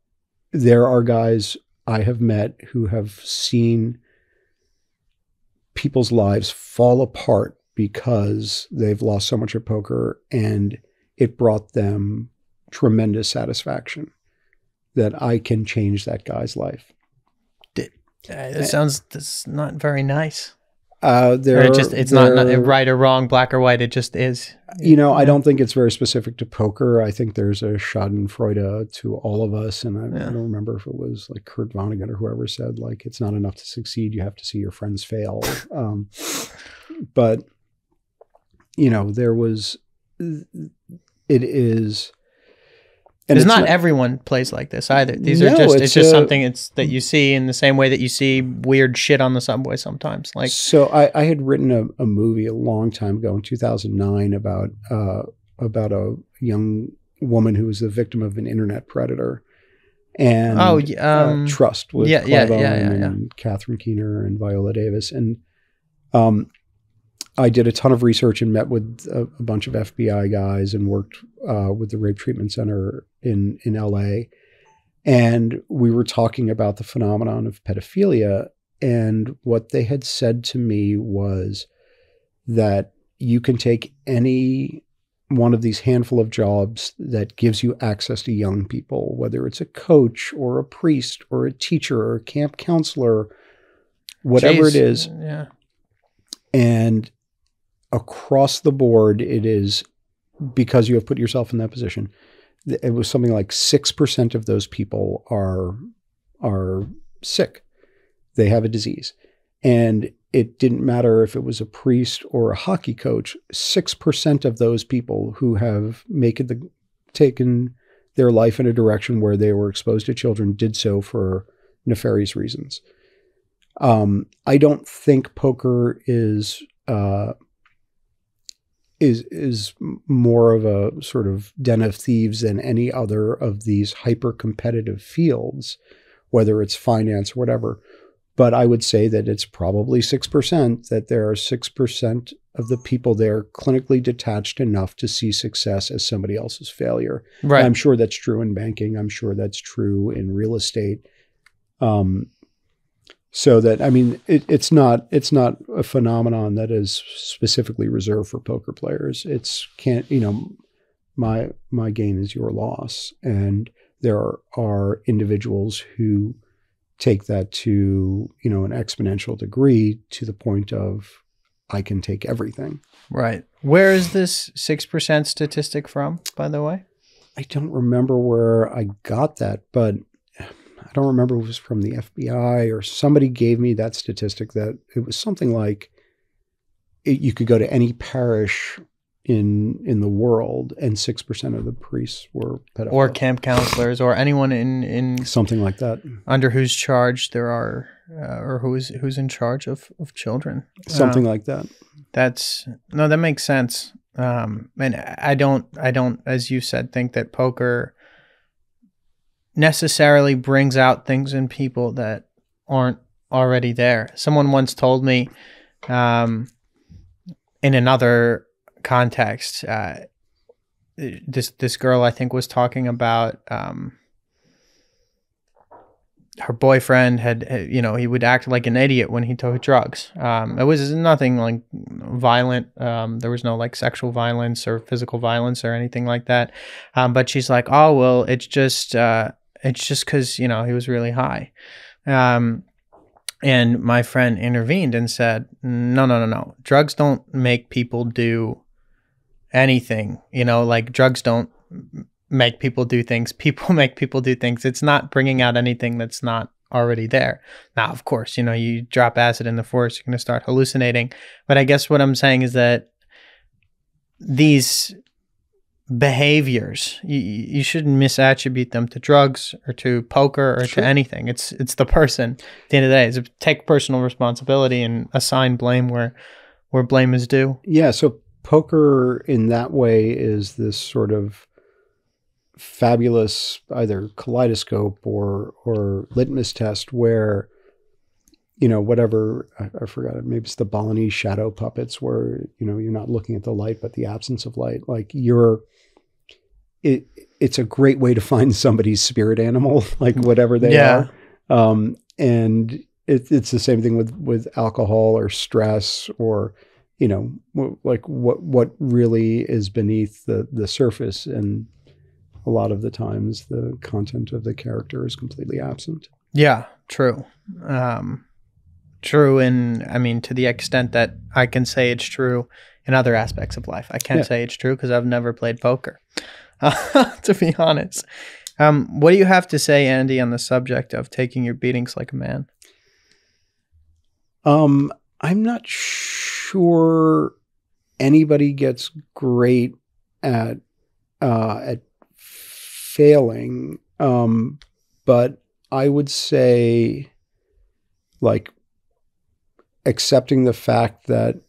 there are guys I have met who have seen people's lives fall apart because they've lost so much at poker and it brought them tremendous satisfaction that I can change that guy's life. Uh, it sounds that's not very nice Uh, there, it just it's not, not right or wrong black or white it just is You know, I don't think it's very specific to poker. I think there's a Schadenfreude to all of us, and I, Yeah. I don't remember if it was like Kurt Vonnegut or whoever said like it's not enough to succeed; you have to see your friends fail. Um, but you know, there was it is. Because it's not, everyone plays like this either. These are just it's, it's just a- something it's that you see in the same way that you see weird shit on the subway sometimes. Like so I, I had written a, a movie a long time ago in 2009 about uh, about a young woman who was the victim of an internet predator and oh um uh, Trust with yeah, yeah, Clive yeah, Owen yeah, and Catherine Keener and Viola Davis and um I did a ton of research and met with a, a bunch of FBI guys and worked uh, with the Rape Treatment Center in in LA And we were talking about the phenomenon of pedophilia. And what they had said to me was that you can take any one of these handful of jobs that gives you access to young people, whether it's a coach or a priest or a teacher or a camp counselor, whatever Jeez, it is. Yeah. And across the board, it is because you have put yourself in that position. It was something like six percent of those people are are sick. They have a disease, and it didn't matter if it was a priest or a hockey coach. Six percent of those people who have make it the taken their life in a direction where they were exposed to children did so for nefarious reasons. Um, I don't think poker is uh, is is more of a sort of den of thieves than any other of these hyper competitive fields, whether it's finance or whatever. But I would say that it's probably six percent that there are six percent of the people there clinically detached enough to see success as somebody else's failure. Right. I'm sure that's true in banking. I'm sure that's true in real estate. Um, so that I mean, it, it's not it's not a phenomenon that is specifically reserved for poker players. It's can't you know, my my gain is your loss, and there are, are individuals who take that to you know an exponential degree to the point of I can take everything. Right. Where is this 6% statistic from, by the way? I don't remember where I got that, but don't remember if it was from the FBI or somebody gave me that statistic that it was something like it, you could go to any parish in in the world and six percent of the priests were pedophiles. Or camp counselors or anyone in, in something like that. under whose charge there are uh, or who's who's in charge of, of children. Something Uh, like that. That's no, that makes sense. Um, and I don't, I don't, as you said, think that poker necessarily brings out things in people that aren't already there. Someone once told me, um, in another context, uh, this this girl I think was talking about um, her boyfriend had, you know, he would act like an idiot when he took drugs. Um, it was nothing like violent. Um, there was no like sexual violence or physical violence or anything like that. Um, but she's like, oh well, it's just uh, it's just because you know he was really high. Um, and my friend intervened and said, no, no, no, no. Drugs don't make people do anything. You know, like drugs don't make people do things. People make people do things. It's not bringing out anything that's not already there. Now, of course, you know, you drop acid in the forest, you're going to start hallucinating. But I guess what I'm saying is that these behaviors. You, you shouldn't misattribute them to drugs or to poker or Sure. to anything. It's it's the person. At the end of the day is take personal responsibility and assign blame where where blame is due. Yeah, so poker in that way is this sort of fabulous either kaleidoscope or or litmus test where you know whatever I, I forgot it maybe it's the Balinese shadow puppets where you know you're not looking at the light but the absence of light. Like you're it it's a great way to find somebody's spirit animal like whatever they Yeah. are. Um and it, it's the same thing with with alcohol or stress or you know w- like what what really is beneath the the surface. And a lot of the times the content of the character is completely absent. Yeah true. Um true. And i mean to the extent that i can say it's true in other aspects of life i can't Yeah. say it's true because i've never played poker to be honest. Um what do you have to say andy on the subject of taking your beatings like a man? Um i'm not sure anybody gets great at uh at failing. Um but i would say like accepting the fact that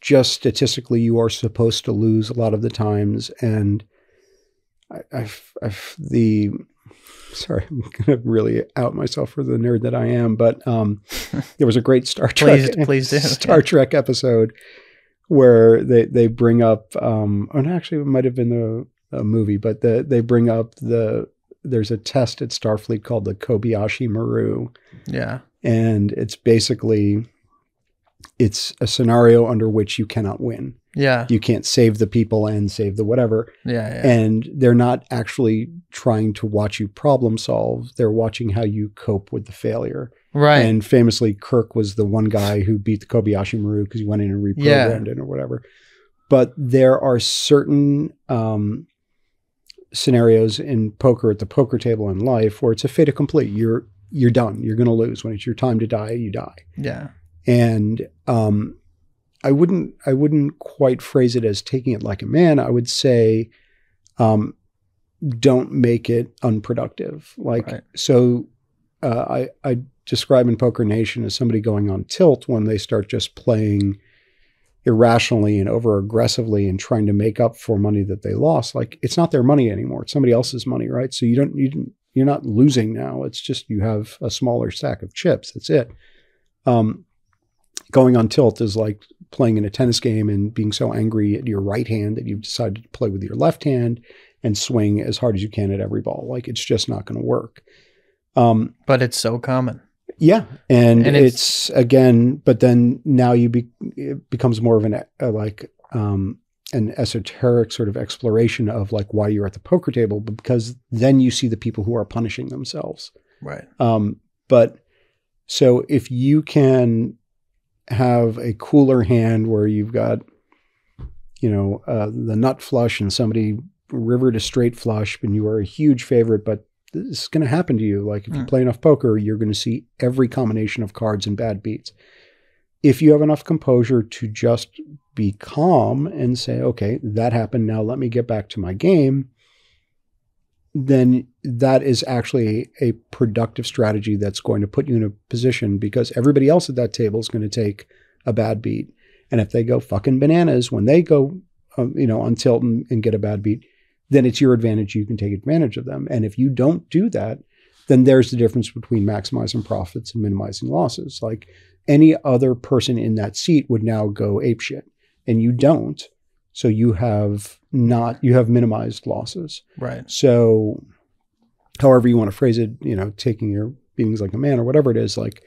just statistically you are supposed to lose a lot of the times and I, I've, I've the sorry i'm gonna really out myself for the nerd that i am but um there was a great star trek Please- please do. star trek episode where they they bring up um and actually it might have been the a movie but the, they bring up the there's a test at Starfleet called the Kobayashi Maru, Yeah. and it's basically it's a scenario under which you cannot win. Yeah. You can't save the people and save the whatever. Yeah. Yeah. And they're not actually trying to watch you problem solve. They're watching how you cope with the failure. right. And famously, Kirk was the one guy who beat the Kobayashi Maru because he went in and reprogrammed Yeah. it or whatever. But there are certain um, scenarios in poker at the poker table in life where it's a fait accompli. You're you're done. You're going to lose when it's your time to die. You die. yeah. And um, I wouldn't I wouldn't quite phrase it as taking it like a man. I would say, um, don't make it unproductive. Like Right. so, uh, I I describe in Poker Nation as somebody going on tilt when they start just playing irrationally and over aggressively and trying to make up for money that they lost. Like it's not their money anymore; it's somebody else's money, right? So you don't you didn't you're not losing now. It's just you have a smaller stack of chips. That's it. Um, going on tilt is like playing in a tennis game and being so angry at your right hand that you've decided to play with your left hand and swing as hard as you can at every ball. Like it's just not going to work. Um, But it's so common. yeah, and, And it's, it's- again, but then now you be, it becomes more of an uh, like um, an esoteric sort of exploration of like why you're at the poker table, but because then you see the people who are punishing themselves. Right. Um, but so if you can have a cooler hand where you've got, you know, uh, the nut flush and somebody river to straight flush, and you are a huge favorite, but this is going to happen to you. Like if you Mm. play enough poker, you're going to see every combination of cards and bad beats. If you have enough composure to just be calm and say, okay, that happened. Now let me get back to my game then that is actually a productive strategy that's going to put you in a position because everybody else at that table is going to take a bad beat. And if they go fucking bananas when they go, um, you know, on tilt and, and get a bad beat, then it's your advantage. You can take advantage of them. And if you don't do that, then there's the difference between maximizing profits and minimizing losses. Like any other person in that seat would now go apeshit, and you don't. So you have not you have minimized losses. Right. So, however you want to phrase it, you know, taking your beings like a man or whatever it is, like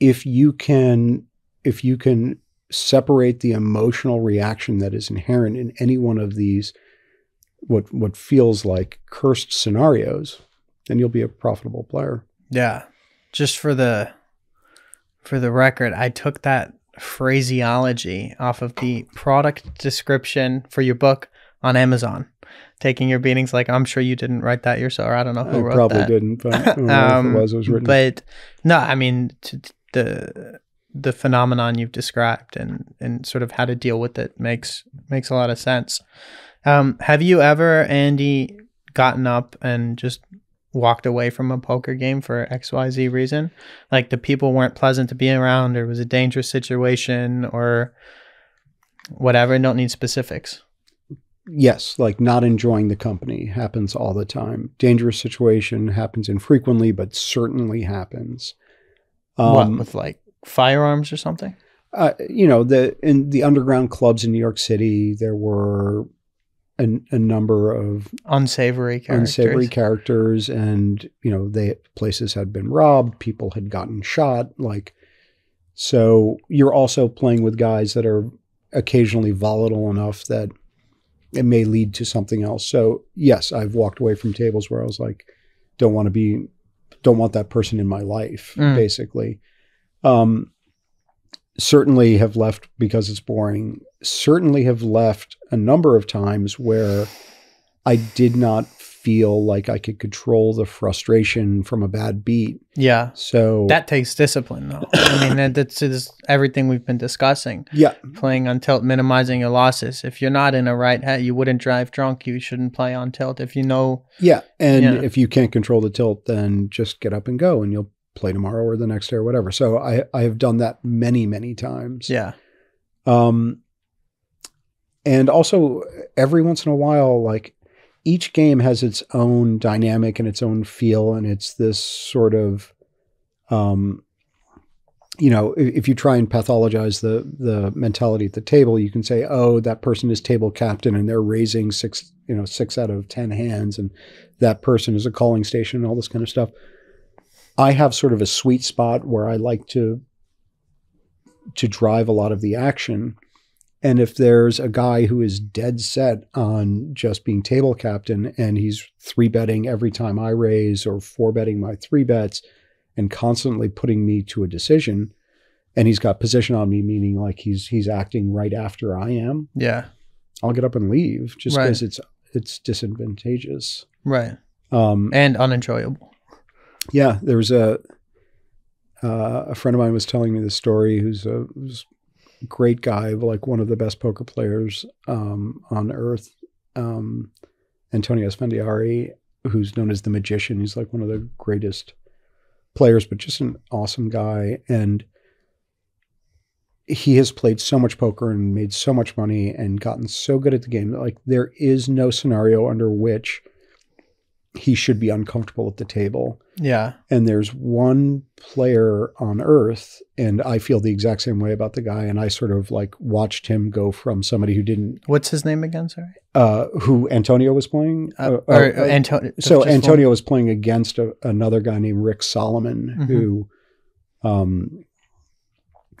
if you can, if you can separate the emotional reaction that is inherent in any one of these, what what feels like cursed scenarios, then you'll be a profitable player. Yeah. Just for the for the record, I took that phraseology off of the product description for your book on Amazon. Taking your beatings like I'm sure you didn't write that yourself. Or I don't know who I wrote probably that. didn't, but Um, it was. It was written. But no, I mean the the phenomenon you've described and and sort of how to deal with it makes makes a lot of sense. Um, have you ever, Andy, gotten up and just walked away from a poker game for XYZ reason? Like the people weren't pleasant to be around, or it was a dangerous situation, or whatever. Don't need specifics. Yes, like not enjoying the company happens all the time. Dangerous situation happens infrequently, but certainly happens. what Um, with like firearms or something? uh, you know, the in the underground clubs in New York City, there were a, a number of Unsavory characters. unsavory characters, and you know, they places had been robbed, people had gotten shot, like. So you're also playing with guys that are occasionally volatile enough that it may lead to something else. So yes, I've walked away from tables where I was like, don't want to be, don't want that person in my life, Mm. basically. Um, certainly have left because it's boring. Certainly have left a number of times where I did not feel like I could control the frustration from a bad beat. Yeah. So That takes discipline, though. I mean, that, that's just everything we've been discussing. yeah, Playing on tilt, minimizing your losses. If you're not in a right head, you wouldn't drive drunk. You shouldn't play on tilt. If you know, Yeah. And Yeah. if you can't control the tilt, then just get up and go and you'll play tomorrow or the next day or whatever. So I, I have done that many, many times. yeah, Um, and also every once in a while, like each game has its own dynamic and its own feel. And it's this sort of, um, you know, if, if you try and pathologize the the mentality at the table, you can say, oh, that person is table captain and they're raising six, you know, six out of ten hands, and that person is a calling station and all this kind of stuff. I have sort of a sweet spot where I like to to drive a lot of the action. And if there's a guy who is dead set on just being table captain and he's three betting every time I raise or four betting my three bets and constantly putting me to a decision, and he's got position on me, meaning like he's he's acting right after I am, Yeah. I'll get up and leave just Right. because it's it's disadvantageous. Right. Um, And unenjoyable. yeah, there was a uh, a friend of mine was telling me this story. Who's a, who's a great guy, like one of the best poker players um, on earth. Um, Antonio Esfandiari, who's known as the magician. He's like one of the greatest players, but just an awesome guy. And he has played so much poker and made so much money and gotten so good at the game that like there is no scenario under which he should be uncomfortable at the table Yeah. and there's one player on earth and i feel the exact same way about the guy and i sort of like watched him go from somebody who didn't What's his name again? Sorry. uh who antonio was playing Uh, Uh, or uh, Antonio. so antonio was playing against a, another guy named Rick Salomon Mhm. who um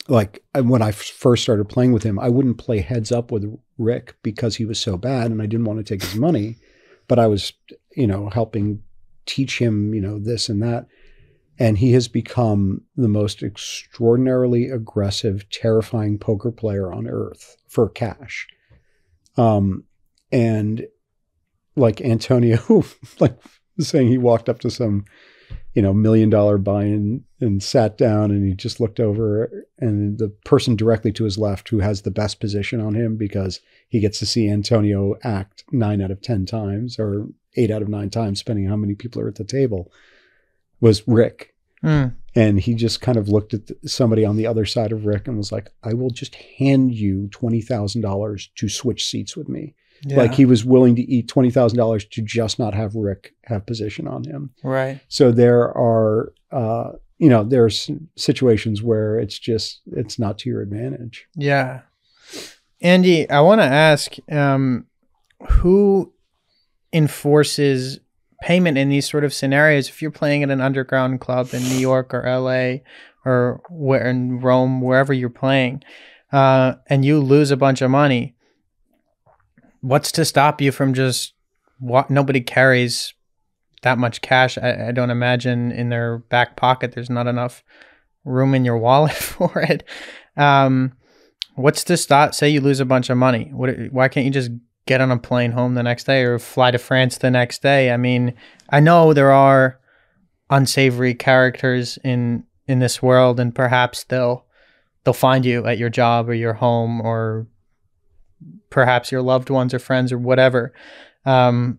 like when i f- first started playing with him i wouldn't play heads up with rick because he was so bad and i didn't want to take his money but i was you know helping teach him you know this and that. And he has become the most extraordinarily aggressive terrifying poker player on earth for cash. Um and like antonio like saying he walked up to some you know million dollar buy-in and sat down and he just looked over and the person directly to his left who has the best position on him because he gets to see antonio act nine out of ten times or eight out of nine times depending on how many people are at the table was rick Mm, and he just kind of looked at somebody on the other side of Rick and was like, I will just hand you $20,000 to switch seats with me. Yeah. Like he was willing to eat $20,000 to just not have Rick have position on him. right. So there are, uh, you know, there's situations where it's just, it's not to your advantage. Yeah. Andy, I want to ask um, who enforces payment in these sort of scenarios? If you're playing at an underground club in New York or LA or where in Rome, wherever you're playing, uh, and you lose a bunch of money, what's to stop you from just what nobody carries that much cash? I, I don't imagine in their back pocket there's not enough room in your wallet for it. Um, what's to stop? Say you lose a bunch of money. What? Why can't you just get on a plane home the next day or fly to France the next day? I mean, I know there are unsavory characters in in this world, and perhaps they'll they'll find you at your job or your home or perhaps your loved ones or friends or whatever. Um,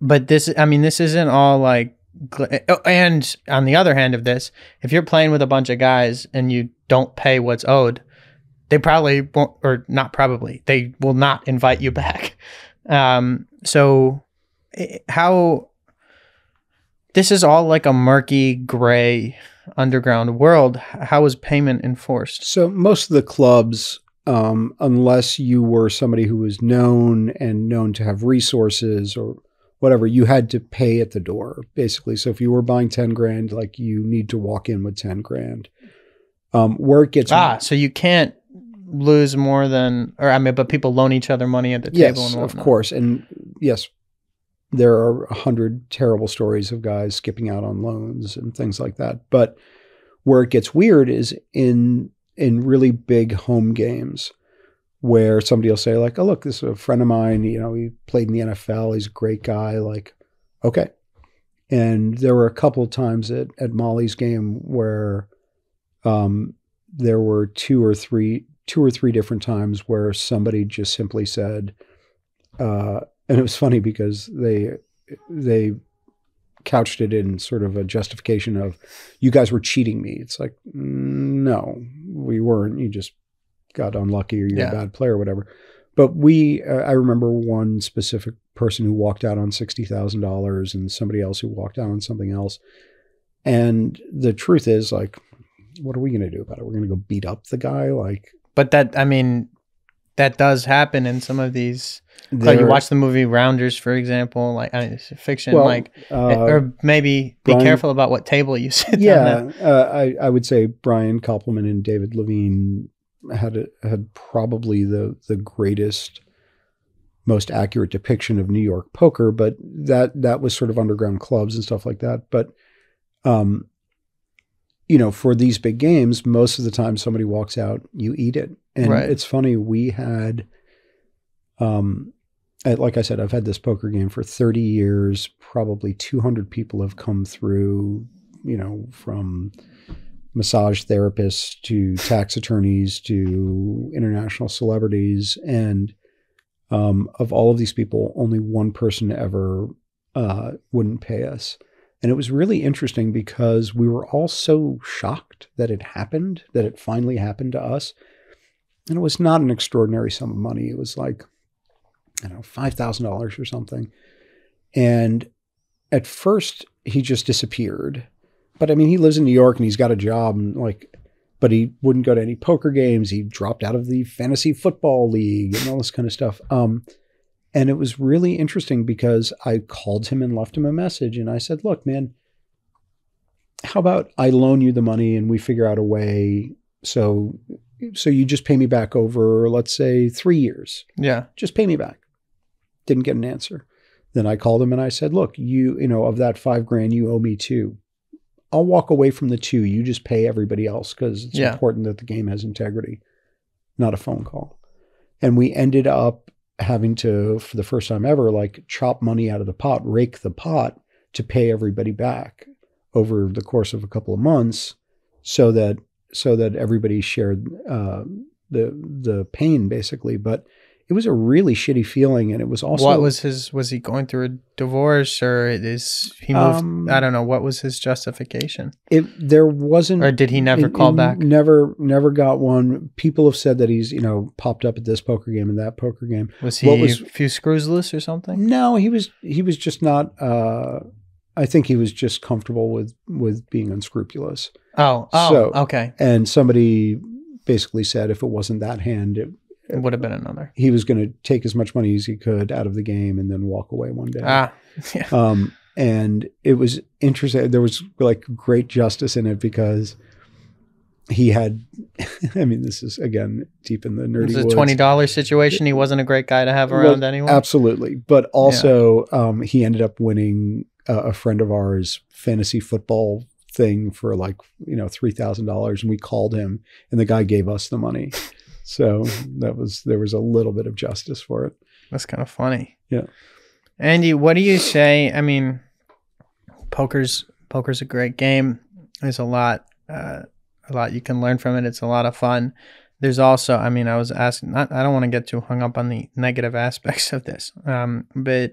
but this, I mean, this isn't all like. oh, And on the other hand of this, if you're playing with a bunch of guys and you don't pay what's owed, they probably won't, or not probably, they will not invite you back. Um, so, eh, how this is all like a murky, gray underground world. How is payment enforced? So most of the clubs, um, unless you were somebody who was known and known to have resources or whatever, you had to pay at the door, basically. So if you were buying 10 grand, like you need to walk in with 10 grand. Um, where it gets Ah, so you can't lose more than, or I mean, but people loan each other money at the table. yes, of course. And yes, there are a hundred terrible stories of guys skipping out on loans and things like that. But where it gets weird is in in really big home games where somebody will say like, "Oh, look, this is a friend of mine. You know, he played in the NFL. He's a great guy." Like, okay. And there were a couple of times at at Molly's game where um, there were two or three two or three different times where somebody just simply said, uh, and it was funny because they they couched it in sort of a justification of you guys were cheating me. It's like no, we weren't. You just got unlucky or you're Yeah. a bad player or whatever. But we, uh, I remember one specific person who walked out on sixty thousand dollars, and somebody else who walked out on something else. And the truth is, like, what are we going to do about it? We're going to go beat up the guy. Like, But that, I mean, that does happen in some of these. Like you watch the movie Rounders, for example. Like I mean, fiction. well, like, uh, or maybe be Brian- careful about what table you sit yeah, uh, I I would say Brian Koppelman and David Levien had a, had probably the the greatest, most accurate depiction of New York poker, but that that was sort of underground clubs and stuff like that. But, um, you know, for these big games, most of the time somebody walks out, you eat it, and Right. it's funny. We had, um. Like I said, I've had this poker game for 30 years. Probably 200 people have come through you know, from massage therapists to tax attorneys to international celebrities. And um, of all of these people, only one person ever uh, wouldn't pay us. And it was really interesting because we were all so shocked that it happened, that it finally happened to us. And it was not an extraordinary sum of money. It was like, I don't know, $5,000 or something. And at first, he just disappeared. But I mean, he lives in New York and he's got a job and like, but he wouldn't go to any poker games. He dropped out of the fantasy football league and all this kind of stuff. Um, and it was really interesting because I called him and left him a message and I said, look, man, how about I loan you the money and we figure out a way so so you just pay me back over let's say 3 years Yeah. just pay me back. Didn't get an answer. Then I called him and I said, look, you, you know, of that five grand, you owe me two. I'll walk away from the two. You just pay everybody else because it's Yeah. important that the game has integrity, not a phone call. And we ended up having to, for the first time ever, like chop money out of the pot, rake the pot to pay everybody back over the course of a couple of months so that so that everybody shared uh, the the pain basically but it was a really shitty feeling and it was also what was his? Was he going through a divorce, or is he moved? Um, I don't know. What was his justification, it there wasn't or did he never it- call it back? never never got one people have said that he's you know popped up at this poker game and that poker game Was he what was- a few screws loose or something? no he was he was just not uh i think he was just comfortable with with being unscrupulous Oh, oh, So- okay. and somebody basically said if it wasn't that hand it, It would have been another. he was going to take as much money as he could out of the game and then walk away one day Ah, yeah. um, and it was interesting. There was like great justice in it because he had. I mean, this is again deep in the It nerdy. was a woods. twenty dollars situation. He wasn't a great guy to have Well, around anyway. Absolutely, but also um, he ended up winning uh, a friend of ours fantasy football thing for like you know three thousand dollars, and we called him, and the guy gave us the money. So that was there was a little bit of justice for it. That's kind of funny. Yeah. Andy, what do you say? I mean, poker's poker's a great game. There's a lot, uh, a lot you can learn from it. It's a lot of fun. There's also, I mean, I was asking. Not, I don't want to get too hung up on the negative aspects of this, um, but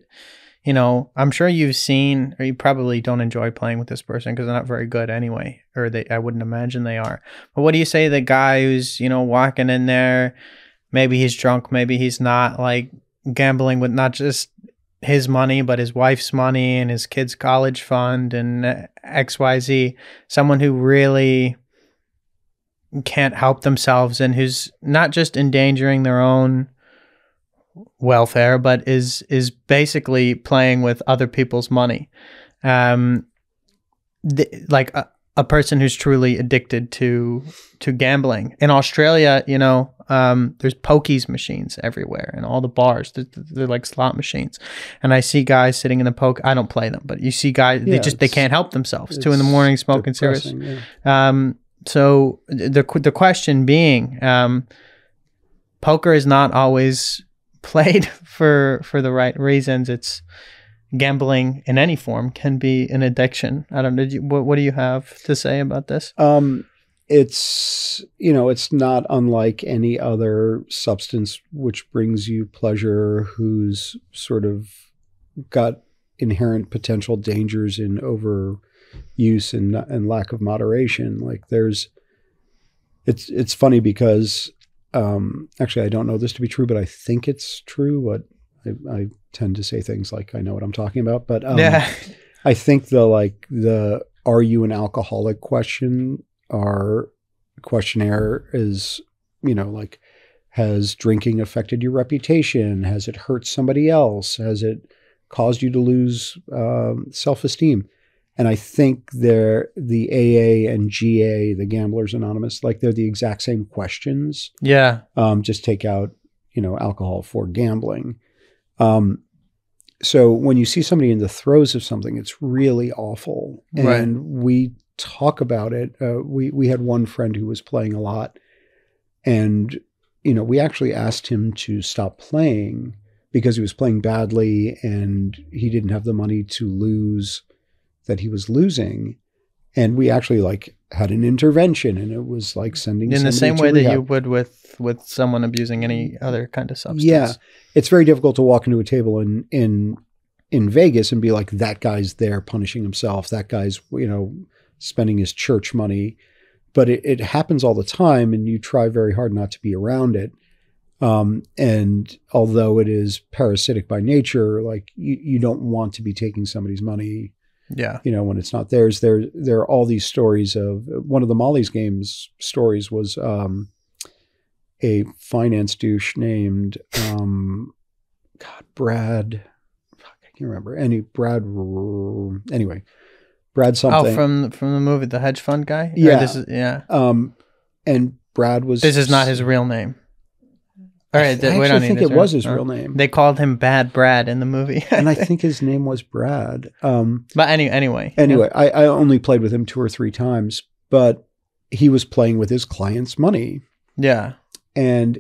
you know, I'm sure you've seen, or you probably don't enjoy playing with this person because they're not very good anyway, or they, I wouldn't imagine they are. But what do you say to the guy who's, you know, walking in there? Maybe he's drunk, maybe he's not, like gambling with not just his money, but his wife's money and his kid's college fund and uh, XYZ. Someone who really can't help themselves and who's not just endangering their own welfare, but is is basically playing with other people's money. Um, like a, a person who's truly addicted to to gambling. In Australia, you know, um, there's pokies machines everywhere, and all the bars they're, they're like slot machines. And I see guys sitting in the poke. I don't play them, but you see guys they just they can't help themselves. Two in the morning smoking cigarettes. Yeah. Um, so the the question being, um, poker is not always played for for the right reasons. It's gambling in any form can be an addiction. I don't know. What what do you have to say about this? Um, it's you know it's not unlike any other substance which brings you pleasure, who's sort of got inherent potential dangers in overuse and and lack of moderation. Like there's, it's it's funny because um, actually I don't know this to be true, but I think it's true. But I, I tend to say things like I know what I'm talking about, but um, yeah, I think the like the are you an alcoholic question are questionnaire is, you know, like, has drinking affected your reputation? Has it hurt somebody else? Has it caused you to lose um, self esteem? And I think they're the AA and GA, the Gamblers Anonymous, like they're the exact same questions. Yeah. Um, just take out, you know, alcohol for gambling. Um, so when you see somebody in the throes of something, it's really awful. And Right. we talk about it. Uh, we we had one friend who was playing a lot, and you know, we actually asked him to stop playing because he was playing badly and he didn't have the money to lose that he was losing. And we actually like had an intervention, and it was like sending In the same way that you would with with someone abusing any other kind of substance. Yeah. it's very difficult to walk into a table in in in Vegas and be like that guy's there punishing himself that guy's you know spending his church money but it, it happens all the time and you try very hard not to be around it um, and although it is parasitic by nature like you, you don't want to be taking somebody's money Yeah. you know when it's not theirs there there are all these stories of one of the molly's games stories was um a finance douche named um god brad fuck, i can't remember any brad anyway brad something Oh, from from the movie, the hedge fund guy. Yeah. This is yeah. um and brad was This is not his real name. All right. i th- we actually think it was his real name They called him Bad Brad in the movie. and i think his name was brad um But any anyway. yeah. Anyway, I, I only played with him two or three times, but he was playing with his client's money. Yeah. And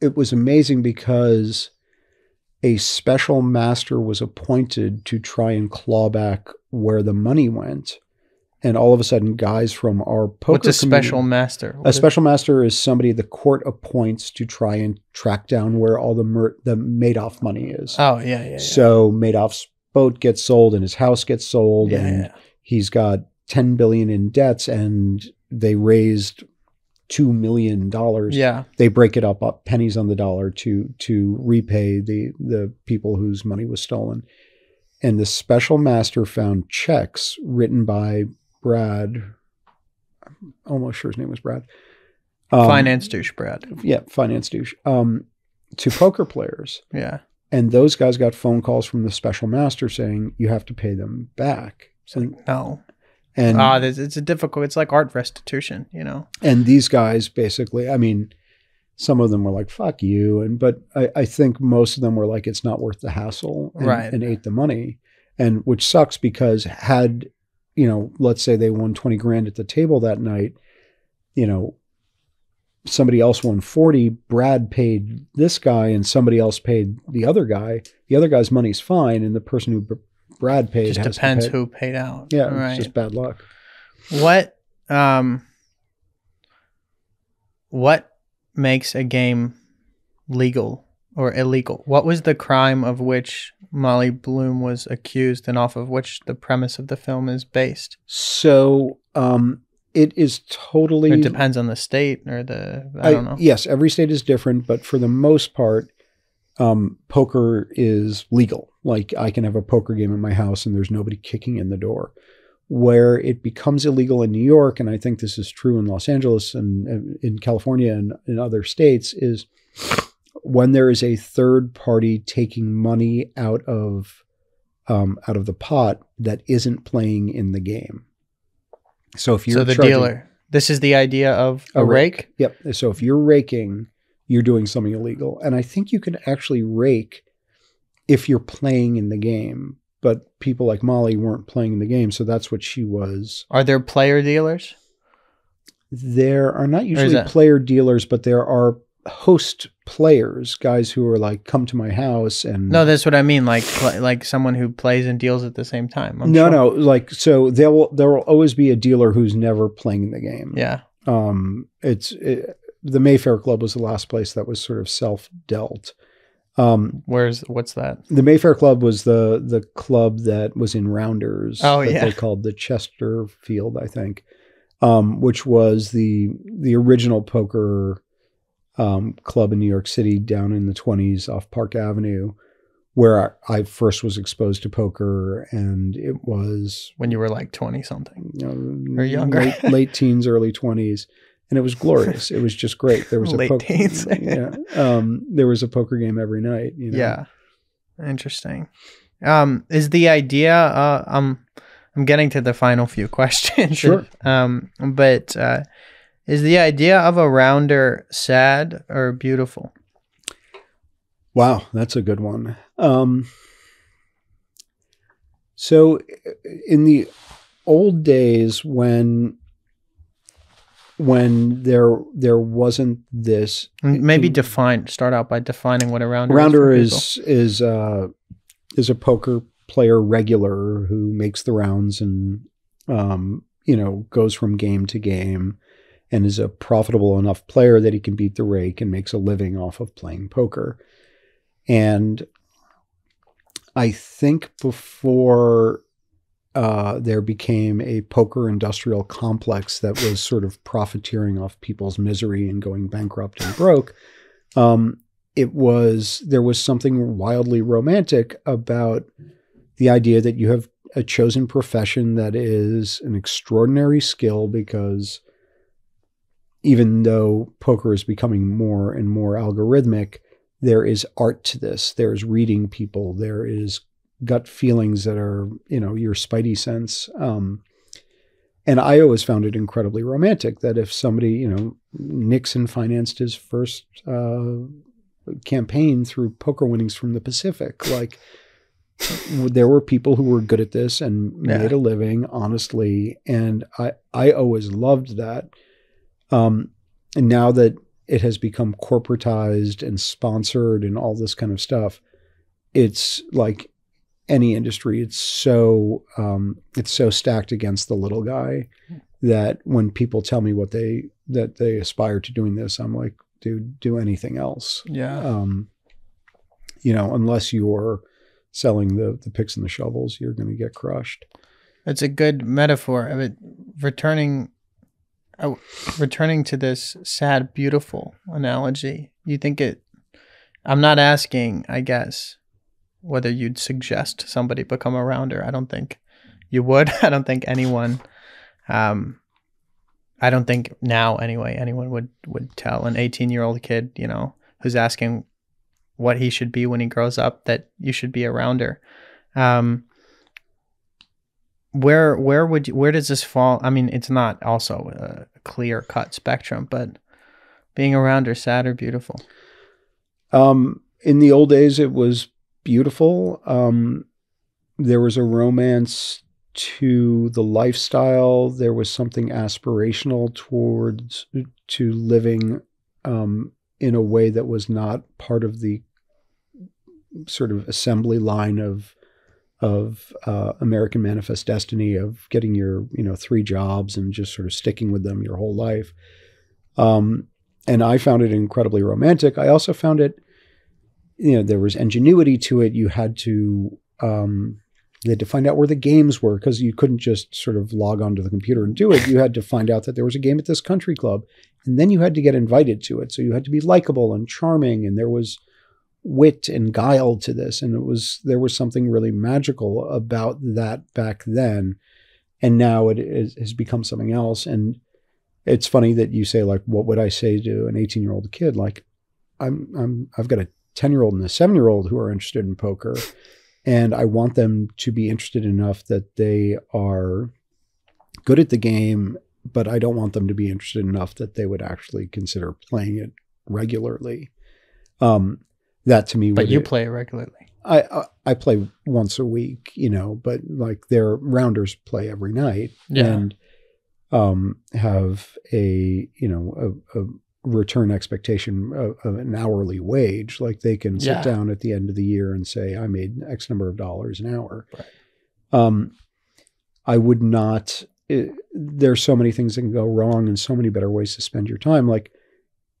it was amazing because a special master was appointed to try and claw back where the money went. And all of a sudden, guys from our poker What's a special master? What a special master is somebody the court appoints to try and track down where all the mer- the Madoff money is. Oh yeah, yeah. yeah. So Madoff's boat gets sold and his house gets sold, yeah, and yeah. he's got 10 billion in debts and they raised 2 million dollars yeah. they break it up up pennies on the dollar to to repay the the people whose money was stolen and the special master found checks written by brad i'm almost sure his name was brad Um, Finance douche, Brad. yeah finance douche um to poker players Yeah. and those guys got phone calls from the special master saying you have to pay them back and, No. and Ah, this it's a difficult. It's like art restitution. You know. and these guys basically i mean some of them were like fuck you and but i, I think most of them were like it's not worth the hassle and, Right. and ate the money and which sucks because had you know let's say they won 20 grand at the table that night you know somebody else won 40 brad paid this guy and somebody else paid the other guy the other guy's money's fine and the person who Br- brad paid Just depends pay- who paid out. yeah Right. it's just bad luck What um what makes a game legal or illegal? What was the crime of which Molly Bloom was accused and off of which the premise of the film is based? so um it is totally It depends on the state or the I don't know. Yes, every state is different, but for the most part, um, poker is legal. Like I can have a poker game in my house and there's nobody kicking in the door. Where it becomes illegal in New York, and I think this is true in Los Angeles and and in California and in other states, is when there is a third party taking money out of um, out of the pot that isn't playing in the game. So if you're so the charging- dealer. This is the idea of a, A rake. rake. Yep. So if you're raking, you're doing something illegal. And I think you can actually rake if you're playing in the game. But people like Molly weren't playing in the game. So that's what she was. Are there player dealers? There are not usually player dealers, but there are host players, guys who are like, come to my house and. No, that's what I mean. Like pl- like someone who plays and deals at the same time. I'm no, sure. no. Like, so there will, there will always be a dealer who's never playing in the game. Yeah. um, it's it, the Mayfair Club was the last place that was sort of self dealt. Um, Where's what's that? the Mayfair Club was the the club that was in Rounders. Oh, that yeah. they called the Chesterfield, I think, um, which was the the original poker um, club in New York City down in the twenties off Park Avenue, where I, I first was exposed to poker, and it was When you were like twenty something. you know, Or younger. late, late teens, early twenties. and it was glorious. it was just great. There was a Late poker, teens. yeah, um, there was a poker game every night. You know? Yeah. Interesting. Um, is the idea uh um I'm getting to the final few questions. Sure. um, but uh is the idea of a rounder sad or beautiful? Wow, that's a good one. Um, so, in the old days, when when there there wasn't this Maybe in- define start out by defining what a rounder, rounder is. is is uh, is a poker player regular who makes the rounds and um, you know goes from game to game and is a profitable enough player that he can beat the rake and makes a living off of playing poker. And I think before uh, there became a poker industrial complex that was sort of profiteering off people's misery and going bankrupt and broke, um, it was there was something wildly romantic about the idea that you have a chosen profession that is an extraordinary skill because even though poker is becoming more and more algorithmic, there is art to this. There's reading people. There is gut feelings that are, you know, your spidey sense. Um, and I always found it incredibly romantic that if somebody, you know, Nixon financed his first uh, campaign through poker winnings from the Pacific, like there were people who were good at this and Yeah. made a living honestly, and I I always loved that. Um, and now that it has become corporatized and sponsored and all this kind of stuff, it's like any industry. It's so um, it's so stacked against the little guy that when people tell me what they that they aspire to doing this, I'm like, dude, do anything else. Yeah. Um, you know, unless you're selling the the picks and the shovels, you're going to get crushed. It's a good metaphor of it returning uh, returning to this sad beautiful analogy. You think it I'm not asking, I guess, whether you'd suggest somebody become a rounder. I don't think you would. I don't think anyone um I don't think now anyway anyone would would tell an 18-year-old kid, you know, who's asking what he should be when he grows up that you should be a rounder. Um where where would you, where does this fall? I mean, it's not also a clear cut spectrum, but being around rounder, sad or beautiful? Um, in the old days, it was beautiful. Um, there was a romance to the lifestyle. There was something aspirational towards to living um, in a way that was not part of the sort of assembly line of of uh, American Manifest Destiny of getting your you know three jobs and just sort of sticking with them your whole life. Um, and I found it incredibly romantic. I also found it, you know, there was ingenuity to it. You had to um, you had to find out where the games were because you couldn't just sort of log onto the computer and do it. You had to find out that there was a game at this country club, and then you had to get invited to it. So you had to be likable and charming, and there was wit and guile to this, and it was there was something really magical about that back then, and now it is, has become something else. And it's funny that you say like, what would I say to an 18 year old kid? Like, I'm I'm I've got a 10 year old and a seven year old who are interested in poker, and I want them to be interested enough that they are good at the game, but I don't want them to be interested enough that they would actually consider playing it regularly. Um, that to me, But you play it regularly. I, I I play once a week, you know, but like their rounders play every night Yeah. and um, have a you know a, a return expectation of, of an hourly wage. Like they can sit Yeah. down at the end of the year and say, I made X number of dollars an hour. Right. Um, I would not. It, there's so many things that can go wrong and so many better ways to spend your time. Like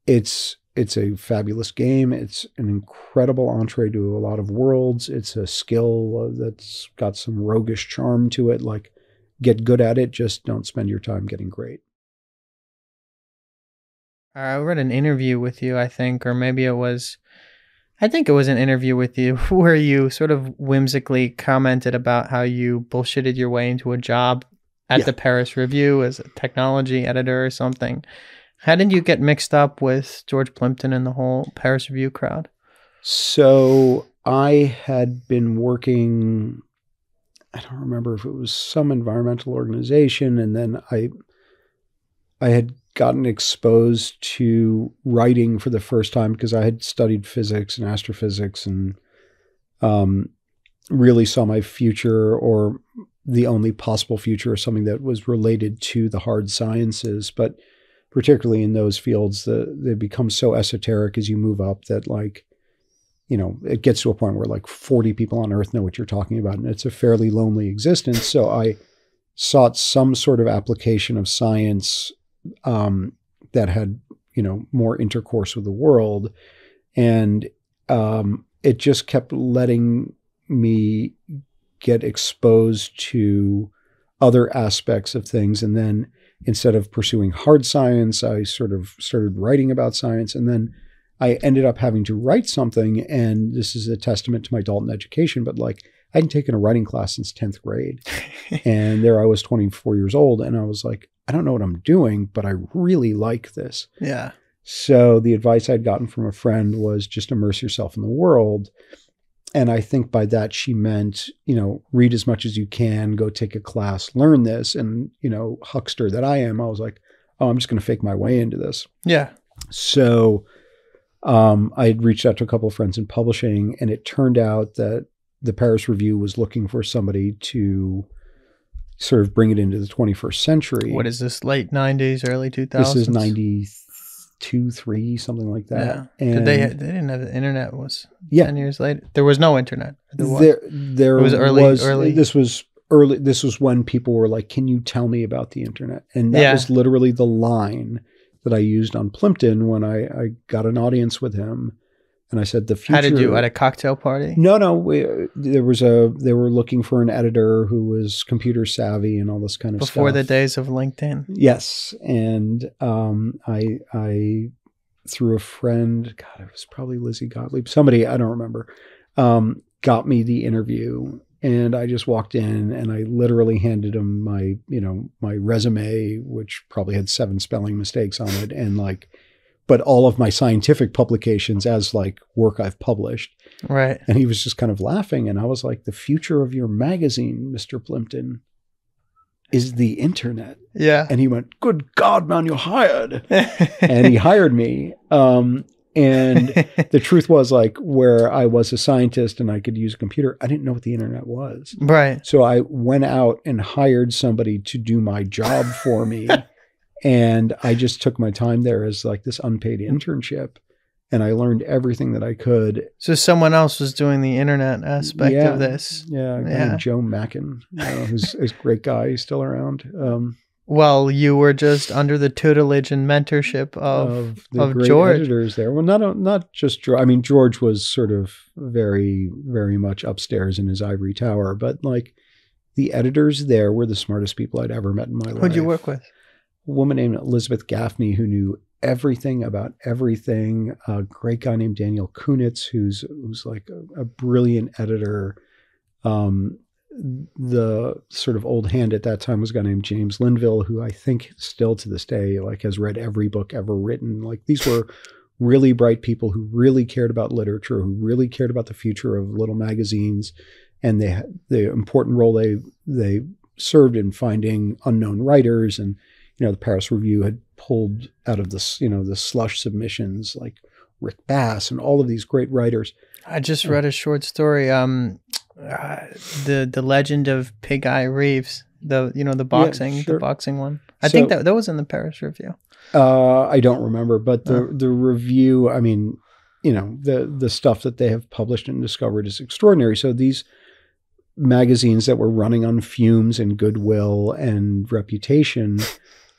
it's it's a fabulous game. It's an incredible entree to a lot of worlds. It's a skill uh, that's got some roguish charm to it. Like, get good at it. Just don't spend your time getting great. I read an interview with you, I think, or maybe it was, I think it was an interview with you where you sort of whimsically commented about how you bullshitted your way into a job at Yeah. the Paris Review as a technology editor or something. How did you get mixed up with George Plimpton and the whole Paris Review crowd? So I had been working. I don't remember if it was some environmental organization, and then I, I had gotten exposed to writing for the first time because I had studied physics and astrophysics and um, really saw my future or the only possible future or something that was related to the hard sciences. But particularly in those fields, the, they become so esoteric as you move up that like, you know, it gets to a point where like 40 people on earth know what you're talking about. And it's a fairly lonely existence. So I sought some sort of application of science um, that had you know more intercourse with the world, and um, it just kept letting me get exposed to other aspects of things, and then instead of pursuing hard science, I sort of started writing about science, and then I ended up having to write something, and this is a testament to my Dalton education, but like I hadn't taken a writing class since 10th grade. and there I was 24 years old, and I was like, I don't know what I'm doing, but I really like this. Yeah. So the advice I'd gotten from a friend was just immerse yourself in the world. And I think by that she meant, you know, read as much as you can, go take a class, learn this. And, you know, huckster that I am, I was like, oh, I'm just going to fake my way into this. Yeah. So um, I had reached out to a couple of friends in publishing, and it turned out that the Paris Review was looking for somebody to sort of bring it into the 21st century. What is this? Late 90s, early 2000s? This is 92, 3, something like that. Yeah. And Did they, they didn't have the internet was Yeah. 10 years later. There was no internet. There was. there, there It was early- was- early- This was early. This was when people were like, "Can you tell me about the internet?" And that Yeah. was literally the line that I used on Plimpton when I, I got an audience with him, and I said, "The future." How did you at a cocktail party? No, no. We, there was a. They were looking for an editor who was computer savvy and all this kind of Before stuff. Before the days of LinkedIn. Yes, and um, I I through a friend, God, it was probably Lizzie Gottlieb, somebody I don't remember, um, got me the interview, and I just walked in and I literally handed him my you know my resume, which probably had seven spelling mistakes on it, and like, but all of my scientific publications as like work I've published, Right. and he was just kind of laughing, and I was like, the future of your magazine, Mister Plimpton. Is the internet. Yeah. And he went, Good God, man, you're hired. And he hired me. Um, and the truth was, like, where I was a scientist and I could use a computer, I didn't know what the internet was. right. So I went out and hired somebody to do my job for me. and I just took my time there as like this unpaid internship. And I learned everything that I could. So someone else was doing the internet aspect Yeah. of this. Yeah, Yeah. Joe Mackin, who's who's a great guy. He's still around. Um, Well, you were just under the tutelage and mentorship of, the of great George. editors there. Well, not not just George. I mean, George was sort of very very much upstairs in his ivory tower, but like the editors there were the smartest people I'd ever met in my life. who'd you work with? Woman named Elizabeth Gaffney who knew everything about everything. A great guy named Daniel Kunitz who's who's like a, a brilliant editor. Um, the sort of old hand at that time was a guy named James Linville, who I think still to this day like has read every book ever written. Like these were really bright people who really cared about literature, who really cared about the future of little magazines, and they the important role they they served in finding unknown writers. And you know, the Paris Review had pulled out of this you know the slush submissions like Rick Bass and all of these great writers. I just read a short story. Um, uh, the the legend of Pig Eye Reeves. The you know the boxing sure. the boxing one. I think that that was in the Paris Review. Uh, I don't remember, but the Oh. the review. I mean, you know, the the stuff that they have published and discovered is extraordinary. So these magazines that were running on fumes and goodwill and reputation,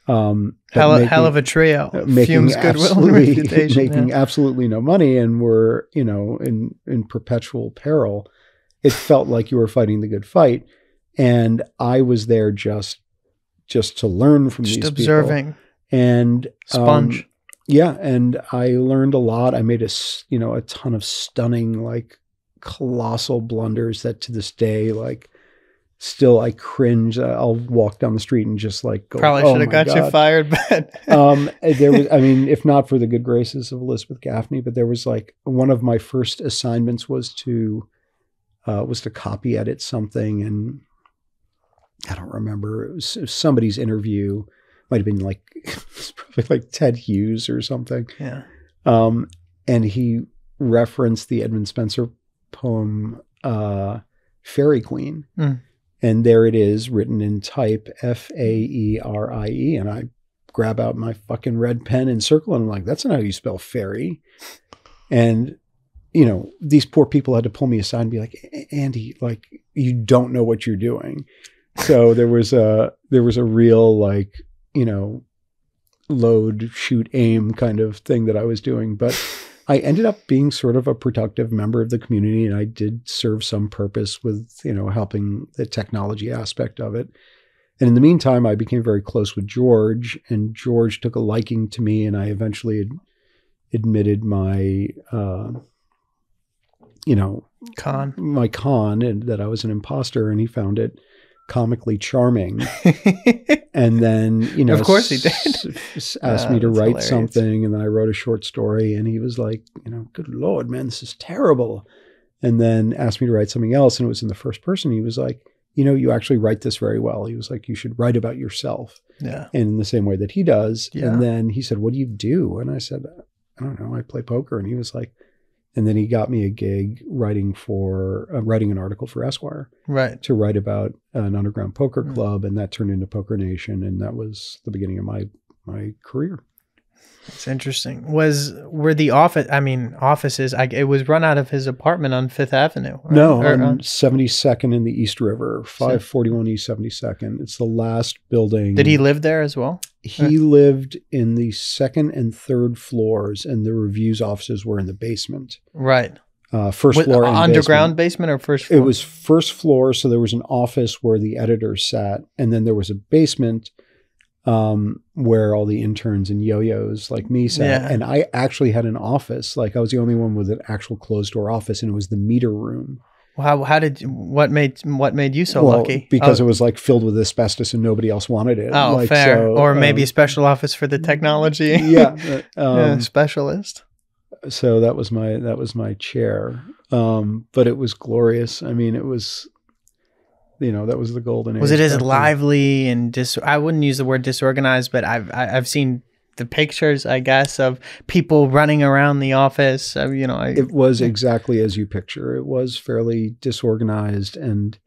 um, Hell, making- hell of a trio. uh, making Fumes, goodwill, and absolutely reputation. making yeah. absolutely no money and were you know in in perpetual peril. It felt like you were fighting the good fight, and I was there just just to learn from Just these observing. people and um, Sponge. yeah, and I learned a lot. I made a you know a ton of stunning like colossal blunders that to this day like still I cringe. I'll walk down the street and just like go. Probably "Oh should have my got you fired, but um, there was, I mean, if not for the good graces of Elizabeth Gaffney, but there was like one of my first assignments was to uh, was to copy edit something, and I don't remember. It was, it was somebody's interview. Might have been like probably like Ted Hughes or something. yeah. Um, and he referenced the Edmund Spenser poem uh, "Fairy Queen," Mm. And there it is, written in type mm. F A E R I E. And I grab out my fucking red pen and circle, and I'm like, "That's not how you spell fairy." And you know, these poor people had to pull me aside and be like, "Andy, like, you don't know what you're doing." So there was a there was a real like you know load shoot aim kind of thing that I was doing, but I ended up being sort of a productive member of the community and I did serve some purpose with, you know, helping the technology aspect of it. And in the meantime, I became very close with George and George took a liking to me and I eventually ad- admitted my, uh, you know, Con. my con and that I was an imposter and he found it comically charming and then you know Of course he did. s- asked Ah, me to write hilarious. something and then i wrote a short story and he was like you know good lord man this is terrible and then asked me to write something else and it was in the first person he was like you know you actually write this very well he was like you should write about yourself yeah. and in the same way that he does Yeah. and then he said what do you do and i said i don't know i play poker and he was like and then he got me a gig writing for uh, writing an article for esquire Right. to write about an underground poker Mm. club, and that turned into Poker Nation, and that was the beginning of my my career. It's interesting. Was were the office? I mean, offices. I, it was run out of his apartment on Fifth Avenue. right? No, Or on Seventy Second in the East River, five forty one East Seventy Second. It's the last building. did he live there as well? He lived in the second and third floors, and the reviews offices were in the basement. Right. Uh, first With- floor, and underground basement. basement. or first floor? It was first floor, so there was an office where the editors sat, and then there was a basement um, where all the interns and yo-yos like me sat. Yeah. And I actually had an office, like I was the only one with an actual closed door office, and it was the meter room. How how did what made what made you so Well, lucky? because oh, it was like filled with asbestos and nobody else wanted it. oh, Like, fair. so, or maybe a um, special office for the technology. yeah. uh, Yeah, Um, specialist. so that was my that was my chair. Um, but it was glorious. I mean, it was, you know, that was the golden. Was age Was it as lively and dis? I wouldn't use the word disorganized, but I've I've seen the pictures, I guess, of people running around the office. Uh, you know, I, It was exactly as you picture. It was fairly disorganized, and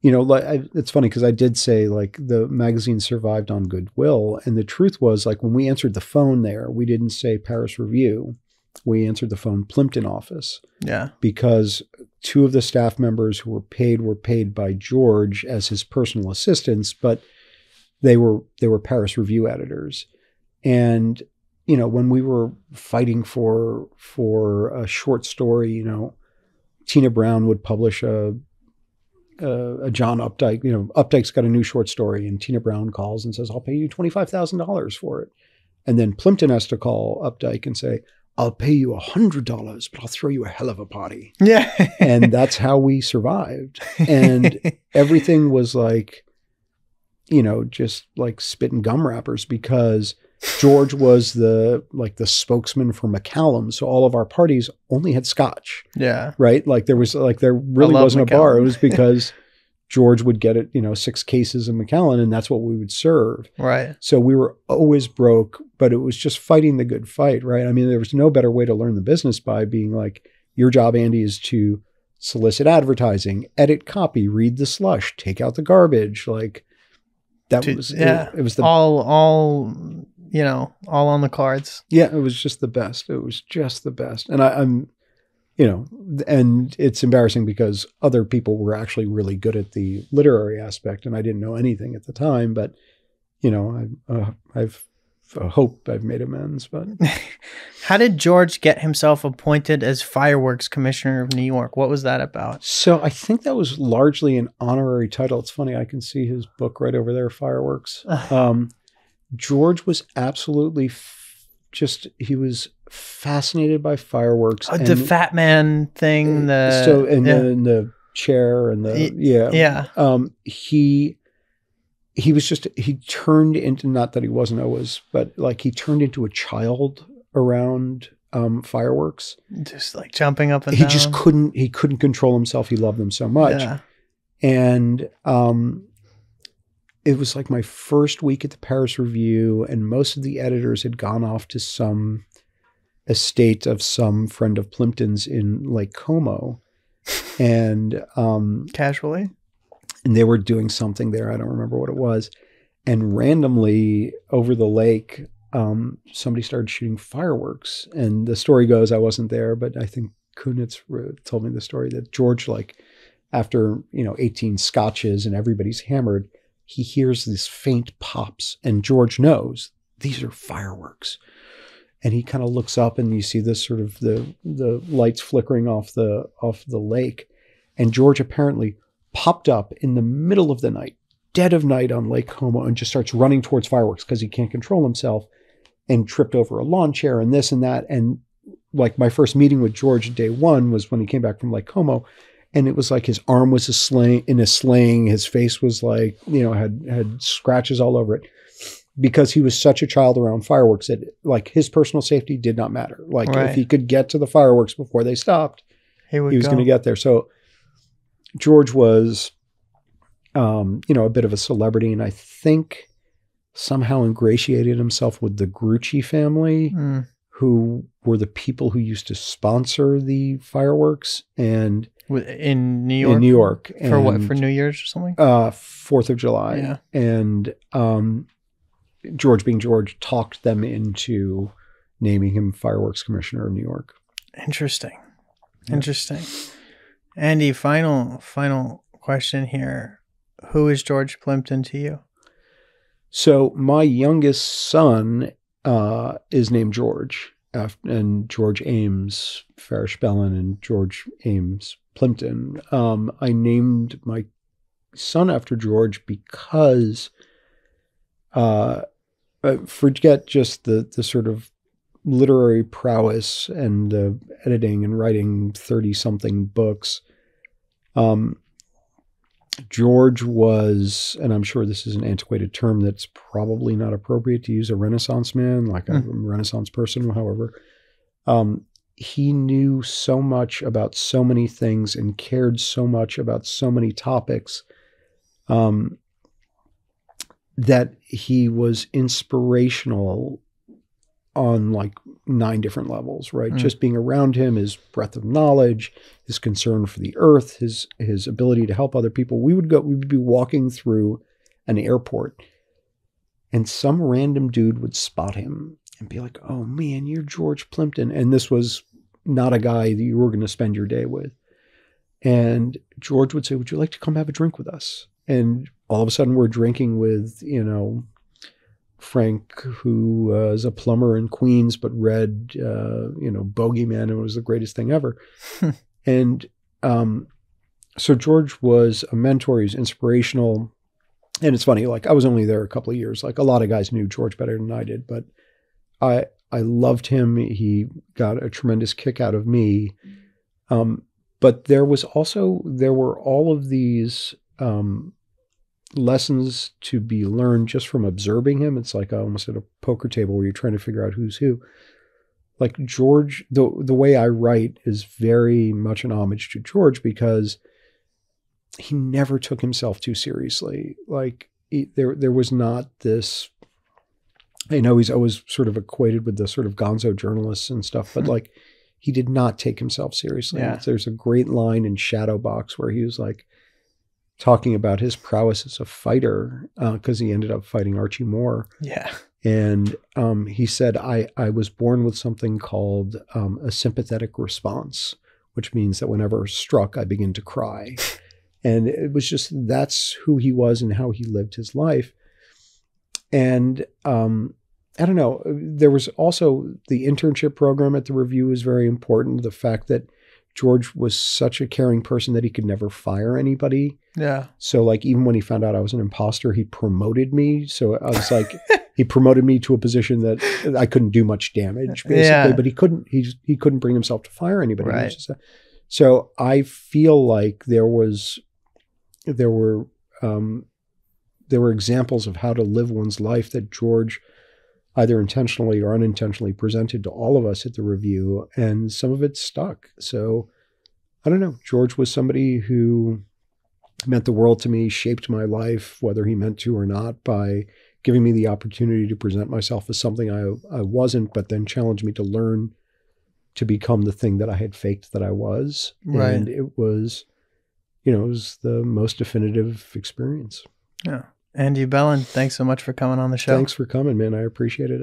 you know, like I, it's funny because I did say like the magazine survived on goodwill, and the truth was like when we answered the phone there, we didn't say Paris Review, we answered the phone Plimpton office. Yeah, because two of the staff members who were paid were paid by George as his personal assistants, but they were they were Paris Review editors, and you know when we were fighting for for a short story, you know, Tina Brown would publish a a, a John Updike, you know, Updike's got a new short story, and Tina Brown calls and says, "I'll pay you twenty five thousand dollars for it," and then Plimpton has to call Updike and say. I'll pay you a hundred dollars, but I'll throw you a hell of a party. yeah, And that's how we survived. And everything was like, you know, just like spit and gum wrappers because George was the like the spokesman for Macallan. So all of our parties only had scotch, yeah, right? Like there was like there really wasn't a bar. It was because George would get it, you know, six cases of Macallan, and that's what we would serve. right. So we were always broke, but it was just fighting the good fight, right? I mean, there was no better way to learn the business by being like, your job, Andy, is to solicit advertising, edit copy, read the slush, take out the garbage. Like that To- was, yeah. it, it was the, all all you know, all on the cards. yeah, it was just the best. It was just the best. And I, I'm, you know, and it's embarrassing because other people were actually really good at the literary aspect, and I didn't know anything at the time. But you know, I, uh, I've I hope I've made amends. But How did George get himself appointed as fireworks commissioner of New York? What was that about? so I think that was largely an honorary title. It's funny I can see his book right over there, Fireworks. Um, George was absolutely just he was fascinated by fireworks. Oh, the fat man thing. The so and yeah. then the chair and the yeah Yeah. um he he was just he turned into not that he wasn't always but like he turned into a child around um fireworks Just like jumping up and he down. just couldn't he couldn't control himself he loved them so much Yeah. and um it was like my first week at the Paris Review, and most of the editors had gone off to some estate of some friend of Plimpton's in Lake Como, and um, Casually. and they were doing something there. I don't remember what it was, and randomly over the lake, um, somebody started shooting fireworks. And the story goes, I wasn't there, but I think Kunitz told me the story that George, like after you know 18 scotches and everybody's hammered, he hears these faint pops, and George knows these are fireworks. And he kind of looks up, and you see this sort of the the lights flickering off the off the lake, and George apparently popped up in the middle of the night, dead of night on Lake Como, and just starts running towards fireworks because he can't control himself, and tripped over a lawn chair and this and that. And like my first meeting with George day one was when he came back from Lake Como, and it was like his arm was a sling in a sling, his face was like you know had had scratches all over it. Because he was such a child around fireworks that like his personal safety did not matter. Like Right. if he could get to the fireworks before they stopped, He he was going to get there. So George was, um, you know, a bit of a celebrity, and I think somehow ingratiated himself with the Grucci family, Mm. who were the people who used to sponsor the fireworks and in New York. in New York For what? For New Year's or something? uh, Fourth of July, Yeah. and um, George, being George, talked them into naming him fireworks commissioner of New York. Interesting. Yeah. Interesting. Andy, final final question here. Who is George Plimpton to you? So my youngest son uh, is named George, and George Ames Farish Bellin and George Ames Plimpton. Um, I named my son after George because uh, uh, forget just the the sort of literary prowess and the editing and writing thirty something books. Um, George was, and I'm sure this is an antiquated term that's probably not appropriate to use a Renaissance man, like a Renaissance person, however. Um, he knew so much about so many things and cared so much about so many topics um, that he was inspirational on like nine different levels, right? Mm. Just being around him, his breadth of knowledge, his concern for the earth, his his ability to help other people. We would go, we would be walking through an airport, and some random dude would spot him and be like, "Oh man, you're George Plimpton," and this was not a guy that you were going to spend your day with. And George would say, "Would you like to come have a drink with us?" And all of a sudden, we're drinking with you know Frank, who uh, is a plumber in Queens, but read, uh, you know, Bogeyman, and it was the greatest thing ever. and um, so George was a mentor. He was inspirational. And it's funny, like I was only there a couple of years. Like a lot of guys knew George better than I did, but I I loved him. He got a tremendous kick out of me. Um, but there was also there were all of these um, lessons to be learned just from observing him. It's like almost at a poker table where you're trying to figure out who's who. Like George, the the way I write is very much an homage to George because he never took himself too seriously. Like he, there there was not this. I know he's always sort of equated with the sort of gonzo journalists and stuff, but like he did not take himself seriously. Yeah. There's a great line in Shadowbox where he was like talking about his prowess as a fighter because he ended up fighting Archie Moore. Yeah. And um, he said, I, I was born with something called um, a sympathetic response, which means that whenever struck, I begin to cry. And it was just that's who he was and how he lived his life. And um, I don't know, there was also the internship program at the review was very important. The fact that George was such a caring person that he could never fire anybody. Yeah. So like even when he found out I was an imposter, he promoted me. So I was like he promoted me to a position that I couldn't do much damage basically, Yeah. but he couldn't he he couldn't bring himself to fire anybody. Right. a- So I feel like there was, there were, um, there were examples of how to live one's life that George either intentionally or unintentionally presented to all of us at the review, and some of it stuck. So I don't know. George was somebody who meant the world to me, shaped my life, whether he meant to or not, by giving me the opportunity to present myself as something I, I wasn't, but then challenged me to learn to become the thing that I had faked that I was. Right. And it was, you know, it was the most definitive experience. Yeah. Andy Bellin, thanks so much for coming on the show. Thanks for coming, man. I appreciated it.